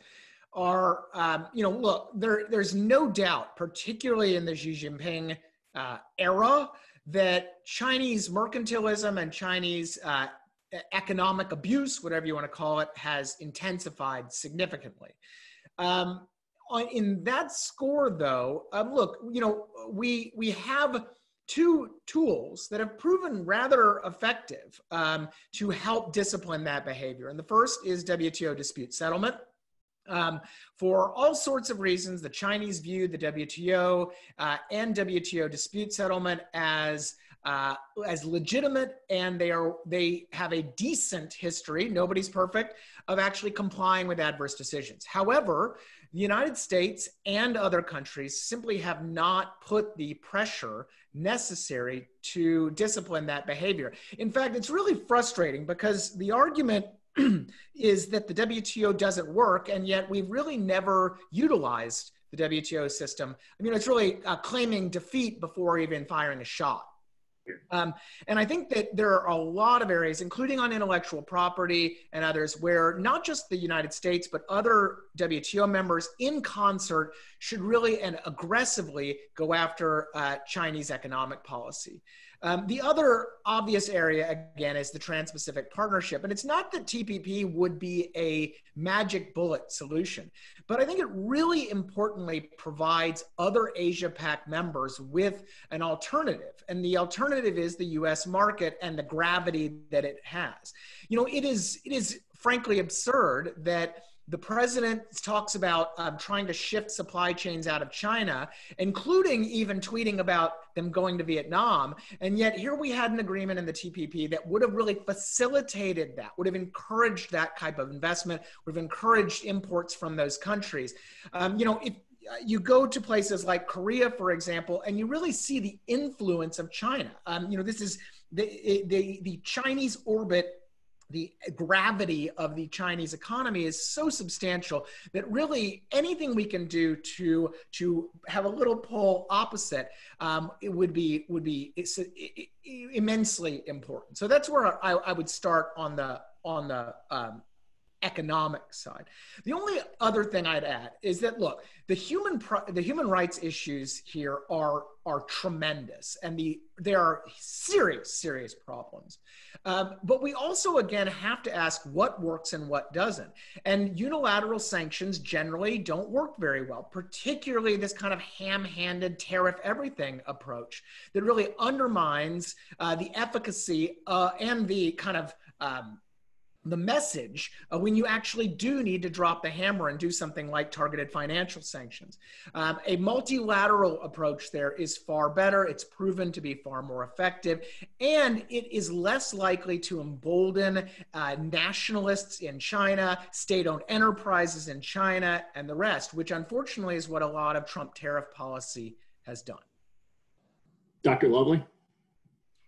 Speaker 2: are um, you know look there there's no doubt particularly in the Xi Jinping uh, era that Chinese mercantilism and Chinese uh, economic abuse whatever you want to call it has intensified significantly. Um, in that score though um, look you know we we have two tools that have proven rather effective um, to help discipline that behavior. And the first is WTO dispute settlement. Um, for all sorts of reasons, the Chinese view the WTO uh, and WTO dispute settlement as uh, as legitimate, and they are they have a decent history. Nobody's perfect of actually complying with adverse decisions. However, the United States and other countries simply have not put the pressure necessary to discipline that behavior. In fact, it's really frustrating because the argument is that the WTO doesn't work, and yet we've really never utilized the WTO system. I mean, it's really uh, claiming defeat before even firing a shot. Um, and I think that there are a lot of areas, including on intellectual property and others, where not just the United States, but other WTO members in concert should really and aggressively go after uh, Chinese economic policy. Um, the other obvious area, again, is the Trans Pacific Partnership. And it's not that TPP would be a magic bullet solution, but I think it really importantly provides other Asia Pac members with an alternative. And the alternative is the US market and the gravity that it has. You know, it is, it is frankly absurd that the president talks about um, trying to shift supply chains out of China, including even tweeting about them going to Vietnam. And yet, here we had an agreement in the TPP that would have really facilitated that, would have encouraged that type of investment, would have encouraged imports from those countries. Um, you know, if you go to places like Korea, for example, and you really see the influence of China. Um, you know, this is the, the, the Chinese orbit the gravity of the Chinese economy is so substantial that really anything we can do to to have a little pull opposite um, it would be would be it's, immensely important. So that's where I, I would start on the on the um, economic side. The only other thing I'd add is that look, the human the human rights issues here are are tremendous, and the there are serious serious problems. Um, but we also again have to ask what works and what doesn't. And unilateral sanctions generally don't work very well, particularly this kind of ham-handed tariff everything approach that really undermines uh, the efficacy uh, and the kind of um, the message uh, when you actually do need to drop the hammer and do something like targeted financial sanctions. Um, a multilateral approach there is far better. It's proven to be far more effective, and it is less likely to embolden uh, nationalists in China, state owned enterprises in China, and the rest, which unfortunately is what a lot of Trump tariff policy has done.
Speaker 1: Dr. Lovely?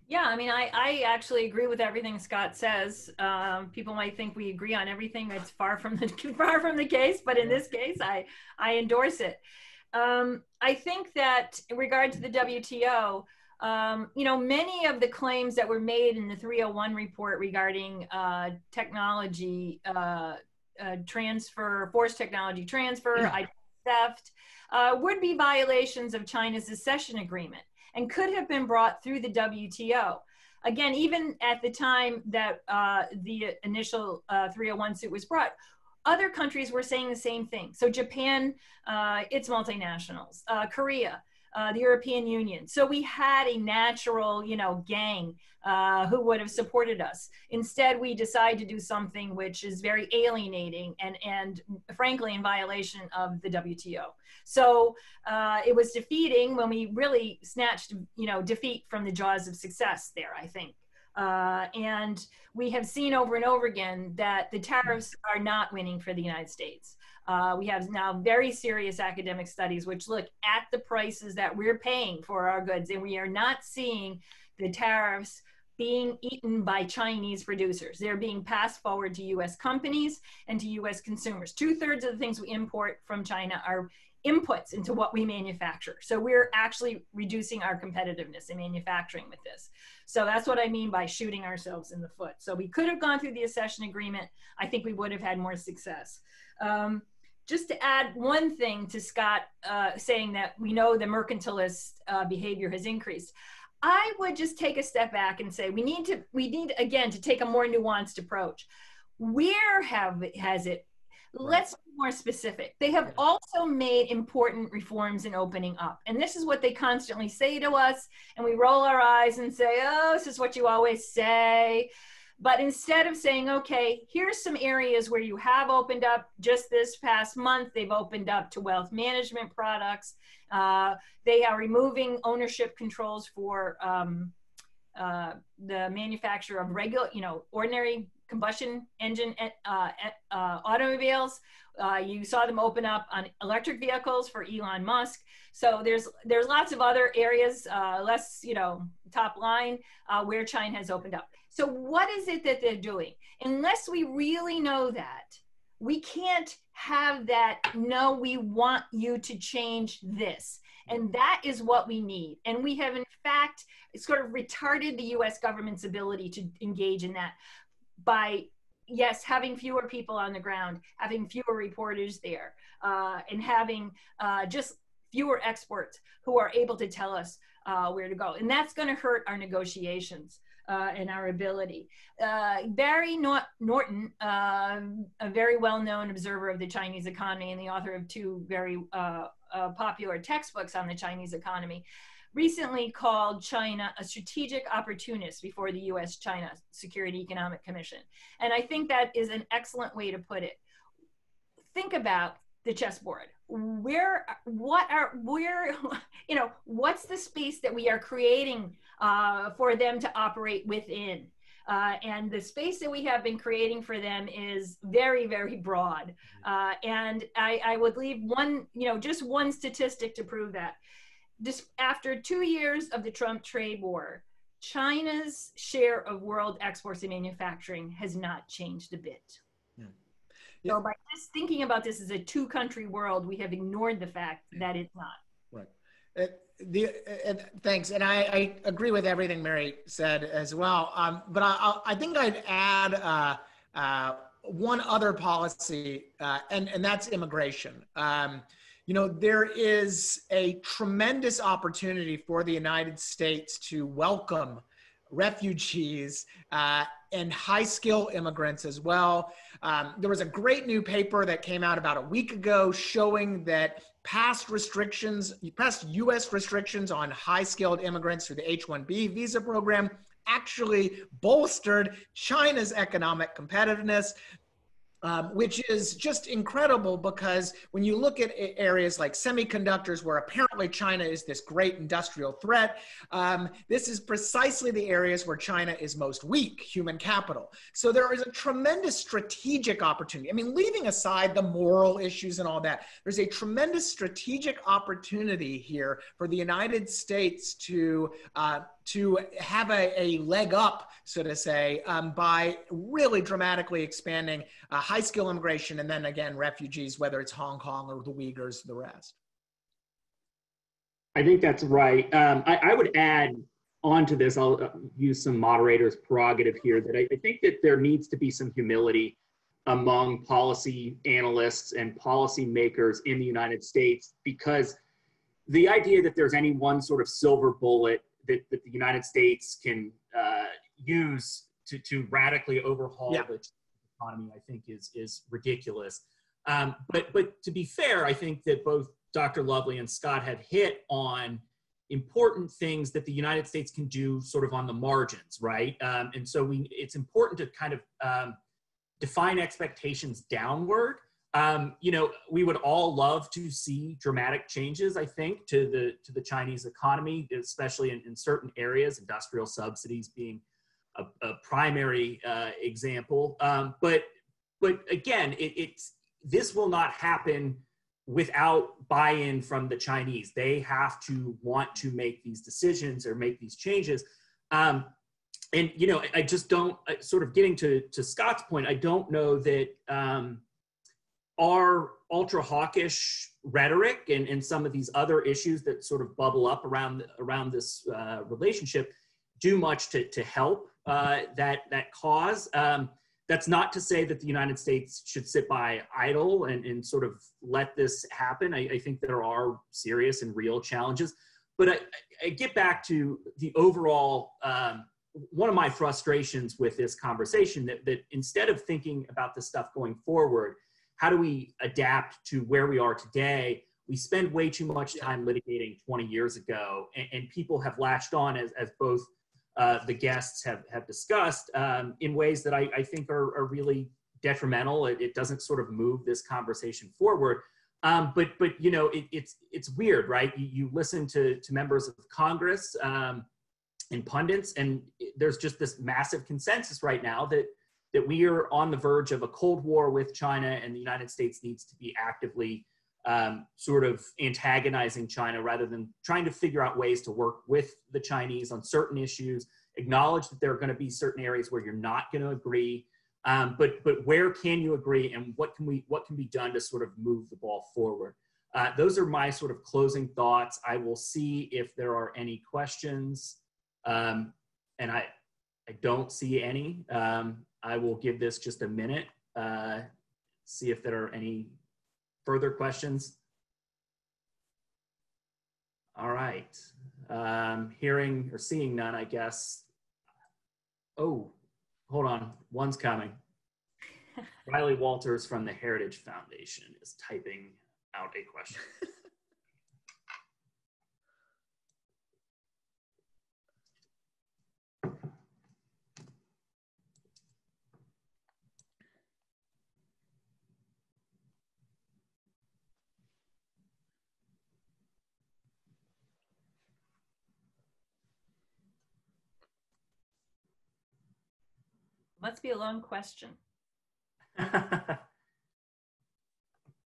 Speaker 3: Yeah, I mean, I, I actually agree with everything Scott says. Um, people might think we agree on everything. It's far from the far from the case, but in this case, I I endorse it. Um, I think that in regard to the WTO, um, you know, many of the claims that were made in the 301 report regarding uh, technology uh, uh, transfer, forced technology transfer, theft, uh, would be violations of China's accession agreement and could have been brought through the WTO. Again, even at the time that uh, the initial uh, 301 suit was brought, other countries were saying the same thing. So Japan, uh, its multinationals, uh, Korea, uh, the European Union. So we had a natural, you know, gang uh, who would have supported us. Instead, we decide to do something which is very alienating and, and frankly, in violation of the WTO. So uh, it was defeating when we really snatched, you know, defeat from the jaws of success there, I think. Uh, and we have seen over and over again that the tariffs are not winning for the United States. Uh, we have now very serious academic studies which look at the prices that we're paying for our goods, and we are not seeing the tariffs being eaten by Chinese producers. They're being passed forward to US companies and to US consumers. Two thirds of the things we import from China are inputs into what we manufacture. So we're actually reducing our competitiveness in manufacturing with this. So that's what I mean by shooting ourselves in the foot. So we could have gone through the accession agreement. I think we would have had more success. Um, just to add one thing to Scott uh, saying that we know the mercantilist uh, behavior has increased. I would just take a step back and say we need to we need again to take a more nuanced approach. Where have has it? Let's be more specific. They have also made important reforms in opening up, and this is what they constantly say to us, and we roll our eyes and say, "Oh, this is what you always say." But instead of saying, okay, here's some areas where you have opened up just this past month, they've opened up to wealth management products. Uh, they are removing ownership controls for um, uh, the manufacture of regular, you know, ordinary combustion engine uh, uh, automobiles. Uh, you saw them open up on electric vehicles for Elon Musk. So there's there's lots of other areas, uh, less you know top line, where China has opened up. So what is it that they're doing? Unless we really know that, we can't have that. No, we want you to change this, and that is what we need. And we have in fact sort of retarded the U.S. government's ability to engage in that by yes having fewer people on the ground having fewer reporters there uh, and having uh, just fewer experts who are able to tell us uh, where to go and that's going to hurt our negotiations uh, and our ability uh, Barry Naughton um, a very well-known observer of the chinese economy and the author of two very uh, popular textbooks on the chinese economy recently called China a strategic opportunist before the US China Security Economic Commission. And I think that is an excellent way to put it. Think about the chessboard. Where, what are, where, you know, what's the space that we are creating uh, for them to operate within? Uh, and the space that we have been creating for them is very, very broad. Uh, and I, I would leave one, you know, just one statistic to prove that this, after two years of the Trump trade war, China's share of world exports and manufacturing has not changed a bit. Yeah. Yeah. So by just thinking about this as a two-country world, we have ignored the fact that it's not.
Speaker 2: Right. The, uh, thanks, and I, I, agree with everything Mary said as well. Um, but I, I, think I'd add uh, uh, one other policy, uh, and and that's immigration. Um, you know, there is a tremendous opportunity for the United States to welcome refugees uh, and high skill immigrants as well. Um, there was a great new paper that came out about a week ago showing that past restrictions, past US restrictions on high skilled immigrants through the H 1B visa program actually bolstered China's economic competitiveness um, which is just incredible because when you look at areas like semiconductors, where apparently China is this great industrial threat, um, this is precisely the areas where China is most weak, human capital. So there is a tremendous strategic opportunity. I mean, leaving aside the moral issues and all that, there's a tremendous strategic opportunity here for the United States to uh, to have a, a leg up, so to say, um, by really dramatically expanding uh, high skill immigration and then again, refugees, whether it's Hong Kong or the Uyghurs, the rest.
Speaker 1: I think that's right. Um, I, I, would add onto this, I'll uh, use some moderator's prerogative here, that I, I think that there needs to be some humility among policy analysts and policy makers in the United States because the idea that there's any one sort of silver bullet that, that the United States can uh, use to, to radically overhaul yeah. the economy, I think is, is ridiculous. Um, but, but to be fair, I think that both Dr. Lovely and Scott have hit on important things that the United States can do sort of on the margins, right? Um, and so we, it's important to kind of um, define expectations downward um, you know, we would all love to see dramatic changes, I think, to the to the Chinese economy, especially in, in certain areas, industrial subsidies being a, a primary uh, example. Um, but but again, it, it's this will not happen without buy-in from the Chinese. They have to want to make these decisions or make these changes. Um, and you know, I just don't. Sort of getting to to Scott's point, I don't know that. Um, our ultra hawkish rhetoric and, and some of these other issues that sort of bubble up around around this uh, relationship do much to, to help uh, that that cause. Um, that's not to say that the United States should sit by idle and, and sort of let this happen. I, I think there are serious and real challenges, but I, I get back to the overall. Um, one of my frustrations with this conversation that, that instead of thinking about this stuff going forward, how do we adapt to where we are today? We spend way too much time litigating 20 years ago, and, and people have latched on as, as both uh, the guests have, have discussed um, in ways that I, I think are, are really detrimental. It, it, doesn't sort of move this conversation forward. Um, but but you know it, it's it's weird, right? You, you, listen to to members of Congress um, and pundits, and there's just this massive consensus right now that that we are on the verge of a cold war with China, and the United States needs to be actively um, sort of antagonizing China rather than trying to figure out ways to work with the Chinese on certain issues. Acknowledge that there are going to be certain areas where you're not going to agree, um, but but where can you agree, and what can we what can be done to sort of move the ball forward? Uh, those are my sort of closing thoughts. I will see if there are any questions, um, and I I don't see any. Um, I will give this just a minute. Uh, see if there are any further questions. All right. Um, hearing or seeing none, I guess. Oh, hold on. One's coming. Riley Walters from the Heritage Foundation is typing out a question.
Speaker 3: Must be a long question.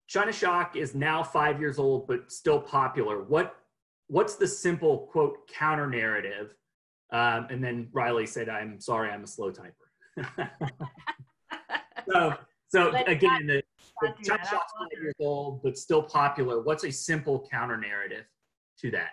Speaker 1: China Shock is now five years old, but still popular. What what's the simple quote counter narrative? Um, and then Riley said, "I'm sorry, I'm a slow typer." so, so again, the, the China Shock's five years old, but still popular. What's a simple counter narrative to that?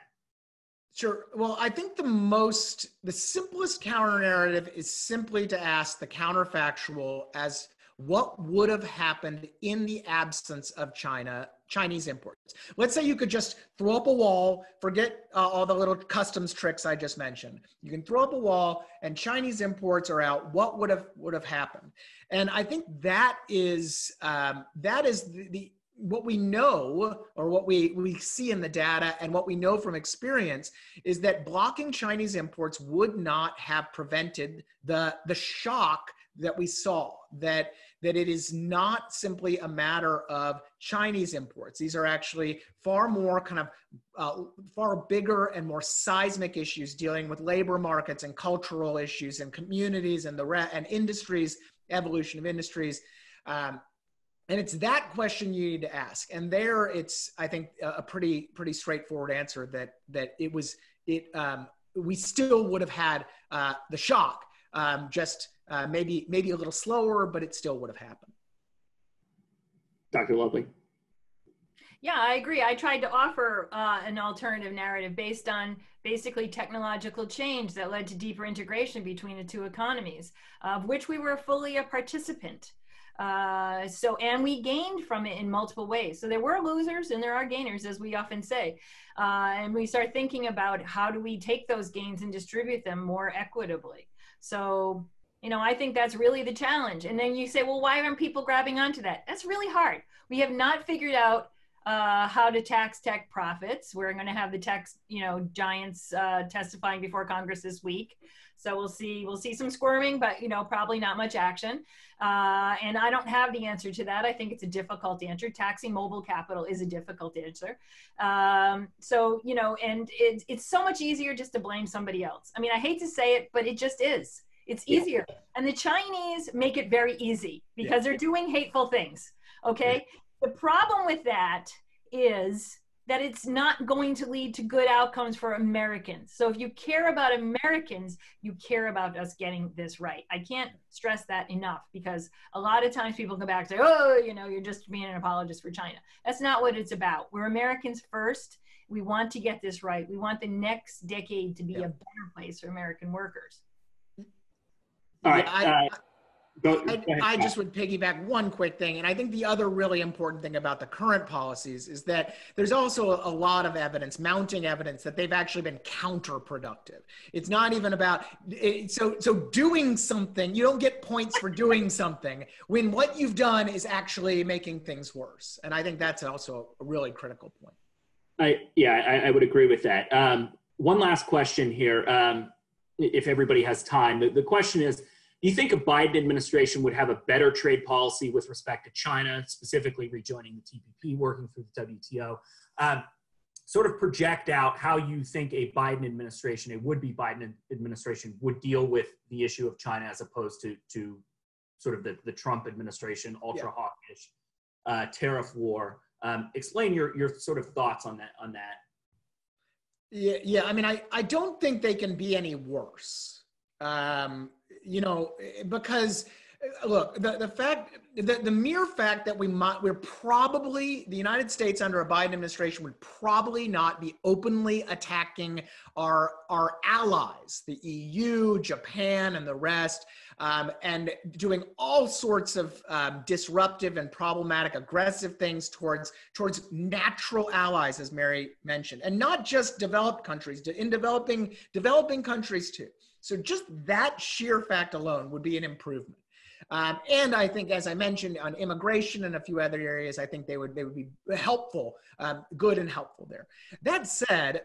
Speaker 2: Sure. Well, I think the most, the simplest counter narrative is simply to ask the counterfactual as what would have happened in the absence of China, Chinese imports. Let's say you could just throw up a wall, forget uh, all the little customs tricks I just mentioned. You can throw up a wall and Chinese imports are out. What would have would have happened? And I think that is um, that is the, the what we know or what we, we see in the data and what we know from experience is that blocking Chinese imports would not have prevented the, the shock that we saw that that it is not simply a matter of Chinese imports. These are actually far more kind of uh, far bigger and more seismic issues dealing with labor markets and cultural issues and communities and the re- and industries, evolution of industries. Um, and it's that question you need to ask and there it's i think a pretty pretty straightforward answer that that it was it um, we still would have had uh, the shock um, just uh, maybe maybe a little slower but it still would have happened
Speaker 1: dr lovely
Speaker 3: yeah, I agree. I tried to offer uh, an alternative narrative based on basically technological change that led to deeper integration between the two economies, of which we were fully a participant. Uh, so, and we gained from it in multiple ways. So there were losers and there are gainers, as we often say. Uh, and we start thinking about how do we take those gains and distribute them more equitably. So, you know, I think that's really the challenge. And then you say, well, why aren't people grabbing onto that? That's really hard. We have not figured out uh, how to tax tech profits. We're going to have the tech, you know, giants uh, testifying before Congress this week. So we'll see we'll see some squirming, but you know probably not much action. Uh, and I don't have the answer to that. I think it's a difficult answer. Taxing mobile capital is a difficult answer. Um, so you know, and it, it's so much easier just to blame somebody else. I mean, I hate to say it, but it just is. It's easier, yeah. and the Chinese make it very easy because yeah. they're doing hateful things. Okay, yeah. the problem with that is that it's not going to lead to good outcomes for Americans. So if you care about Americans, you care about us getting this right. I can't stress that enough because a lot of times people come back and say, oh, you know, you're just being an apologist for China. That's not what it's about. We're Americans first. We want to get this right. We want the next decade to be a better place for American workers.
Speaker 1: All right. I, uh,
Speaker 2: Go, I, I, just would piggyback one quick thing. And I think the other really important thing about the current policies is that there's also a lot of evidence, mounting evidence, that they've actually been counterproductive. It's not even about, it, so, so doing something, you don't get points for doing something when what you've done is actually making things worse. And I think that's also a really critical point.
Speaker 1: I, yeah, I, I would agree with that. Um, one last question here. Um, if everybody has time. The, the question is, do you think a Biden administration would have a better trade policy with respect to China, specifically rejoining the TPP, working through the WTO? Um, sort of project out how you think a Biden administration, a would-be Biden administration, would deal with the issue of China as opposed to to sort of the, the Trump administration, ultra hawkish uh, tariff war. Um, explain your your sort of thoughts on that on that.
Speaker 2: Yeah, yeah. I mean, I I don't think they can be any worse. Um, you know, because look, the, the fact, the, the mere fact that we might, we're probably, the United States under a Biden administration would probably not be openly attacking our, our allies, the EU, Japan, and the rest, um, and doing all sorts of um, disruptive and problematic, aggressive things towards, towards natural allies, as Mary mentioned, and not just developed countries, in developing, developing countries too. So just that sheer fact alone would be an improvement. Um, and I think, as I mentioned, on immigration and a few other areas, I think they would they would be helpful, um, good and helpful there. That said,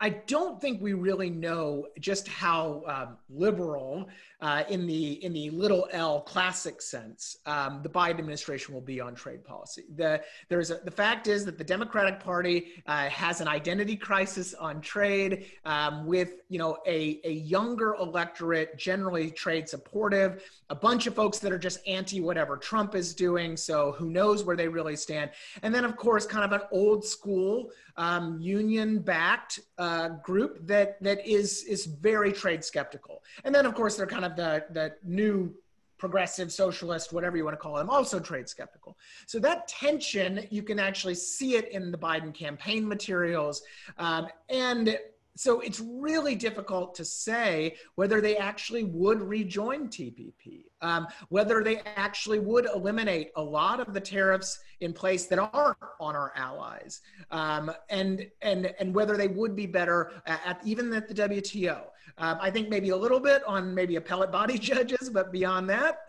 Speaker 2: I don't think we really know just how um, liberal, uh, in the in the little L classic sense, um, the Biden administration will be on trade policy. The there's a, the fact is that the Democratic Party uh, has an identity crisis on trade, um, with you know a a younger electorate, generally trade supportive, a bunch of folks that are just anti whatever Trump is doing. So who knows where they really stand? And then of course, kind of an old school um, union backed. Uh, group that that is is very trade skeptical. And then of course they're kind of the the new progressive socialist whatever you want to call them also trade skeptical. So that tension you can actually see it in the biden campaign materials. Um, and so it's really difficult to say whether they actually would rejoin TPP, um, whether they actually would eliminate a lot of the tariffs in place that aren't on our allies, um, and and and whether they would be better at, at even at the WTO. Um, I think maybe a little bit on maybe appellate body judges, but beyond that.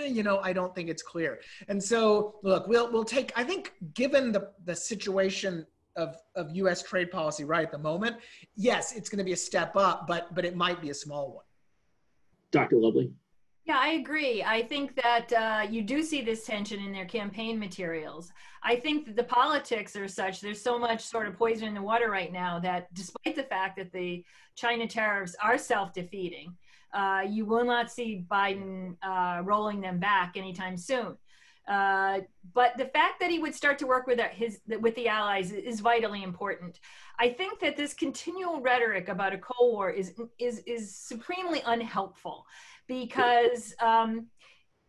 Speaker 2: Eh, you know, I don't think it's clear. And so, look, we'll we'll take. I think, given the the situation of, of U.S. trade policy right at the moment, yes, it's going to be a step up, but but it might be a small one.
Speaker 1: Dr. Lovely.
Speaker 3: Yeah, I agree. I think that uh, you do see this tension in their campaign materials. I think that the politics are such, there's so much sort of poison in the water right now that despite the fact that the China tariffs are self defeating, uh, you will not see Biden uh, rolling them back anytime soon. Uh, but the fact that he would start to work with his with the allies is vitally important. I think that this continual rhetoric about a Cold War is is is supremely unhelpful because, um,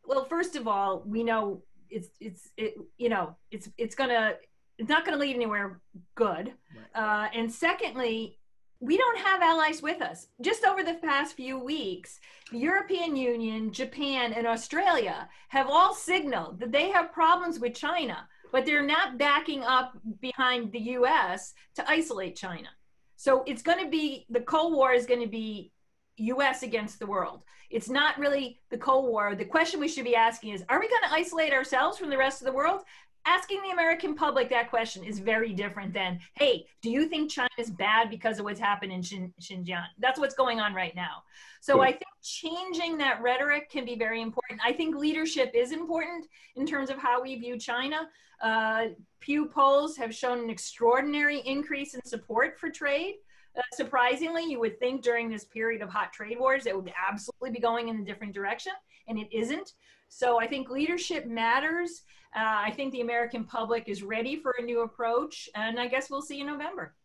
Speaker 3: well, first of all, we know it's it's it, you know it's it's gonna it's not gonna lead anywhere good, right. uh, and secondly, we don't have allies with us. Just over the past few weeks, the European Union, Japan, and Australia have all signaled that they have problems with China, but they're not backing up behind the US to isolate China. So it's going to be the Cold War is going to be US against the world. It's not really the Cold War. The question we should be asking is are we going to isolate ourselves from the rest of the world? Asking the American public that question is very different than, hey, do you think China is bad because of what's happened in Xin- Xinjiang? That's what's going on right now. So I think changing that rhetoric can be very important. I think leadership is important in terms of how we view China. Uh, Pew polls have shown an extraordinary increase in support for trade. Uh, surprisingly, you would think during this period of hot trade wars, it would absolutely be going in a different direction, and it isn't. So I think leadership matters. Uh, I think the American public is ready for a new approach, and I guess we'll see in November.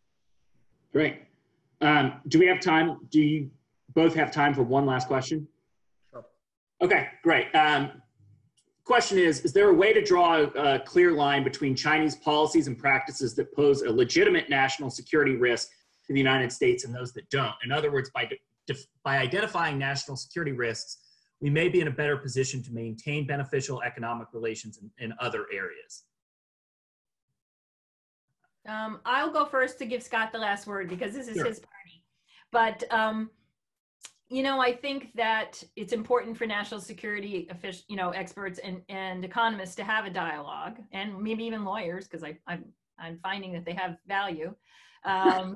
Speaker 1: Great. Um, do we have time? Do you both have time for one last question? Sure. Okay, great. Um, question is, is there a way to draw a, a clear line between Chinese policies and practices that pose a legitimate national security risk to the United States and those that don't? In other words, by, by identifying national security risks, we may be in a better position to maintain beneficial economic relations in, in other areas.
Speaker 3: Um, I'll go first to give Scott the last word because this is sure. his party. But um, you know, I think that it's important for national security official, you know, experts and, and economists to have a dialogue, and maybe even lawyers, because I I'm I'm finding that they have value. Um,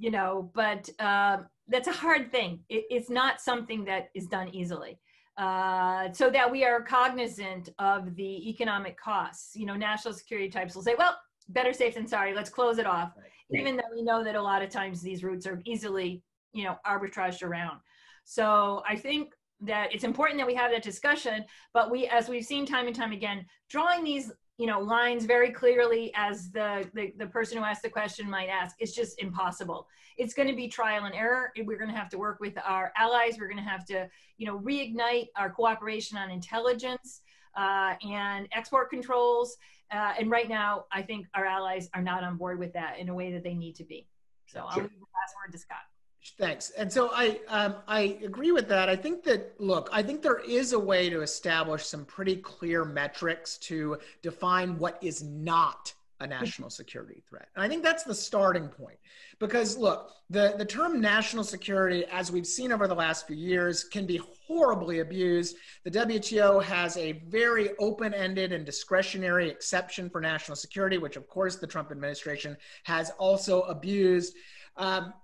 Speaker 3: you know, but um, that's a hard thing. It, it's not something that is done easily. Uh, so that we are cognizant of the economic costs. You know, national security types will say, well, better safe than sorry, let's close it off. Right. Even though we know that a lot of times these routes are easily, you know, arbitraged around. So I think that it's important that we have that discussion, but we, as we've seen time and time again, drawing these you know lines very clearly as the, the the person who asked the question might ask. It's just impossible. It's going to be trial and error. We're going to have to work with our allies. We're going to have to you know reignite our cooperation on intelligence uh, and export controls. Uh, and right now i think our allies are not on board with that in a way that they need to be. So i'll leave the last word to scott
Speaker 2: Thanks. And so I um, I agree with that. I think that look, I think there is a way to establish some pretty clear metrics to define what is not a national security threat. And I think that's the starting point. Because look, the, the term national security, as we've seen over the last few years, can be horribly abused. The WTO has a very open ended and discretionary exception for national security, which of course the Trump administration has also abused. Um,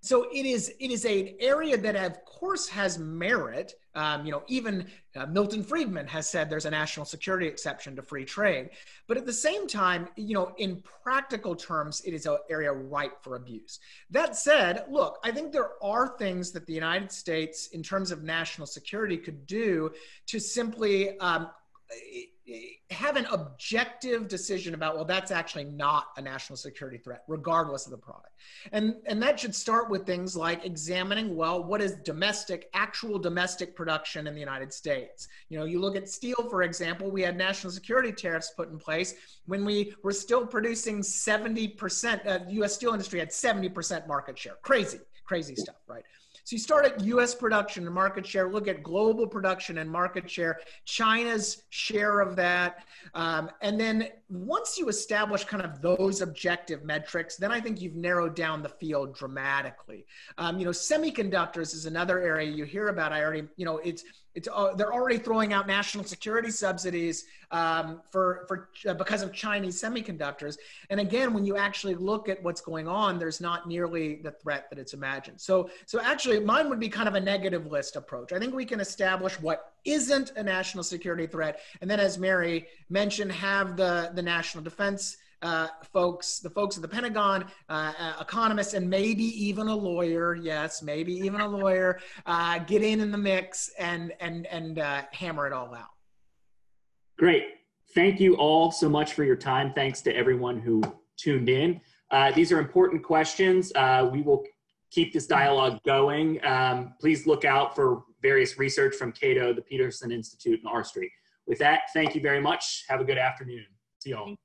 Speaker 2: so it is it is an area that of course has merit. Um, you know even uh, milton friedman has said there's a national security exception to free trade. But at the same time you know in practical terms it is an area ripe for abuse. That said look i think there are things that the united states in terms of national security could do to simply um, have an objective decision about well that's actually not a national security threat regardless of the product. And and that should start with things like examining well what is domestic actual domestic production in the united states? You know you look at steel for example we had national security tariffs put in place when we were still producing 70% uh, us steel industry had 70% market share. Crazy crazy stuff right so you start at US production and market share, look at global production and market share, China's share of that. Um, and then once you establish kind of those objective metrics, then I think you've narrowed down the field dramatically. Um, you know, semiconductors is another area you hear about. I already, you know, it's it's uh, they're already throwing out national security subsidies um, for for uh, because of Chinese semiconductors. And again, when you actually look at what's going on, there's not nearly the threat that it's imagined. So so actually, mine would be kind of a negative list approach. I think we can establish what isn't a national security threat, and then, as Mary mentioned, have the the national defense uh, folks, the folks at the Pentagon, uh, uh, economists, and maybe even a lawyer. Yes, maybe even a lawyer uh, get in in the mix and and and uh, hammer it all out.
Speaker 1: Great. Thank you all so much for your time. Thanks to everyone who tuned in. Uh, these are important questions. we will keep this dialogue going. Um, please look out for various research from Cato, the Peterson Institute, and R Street. With that, thank you very much. Have a good afternoon. See y'all.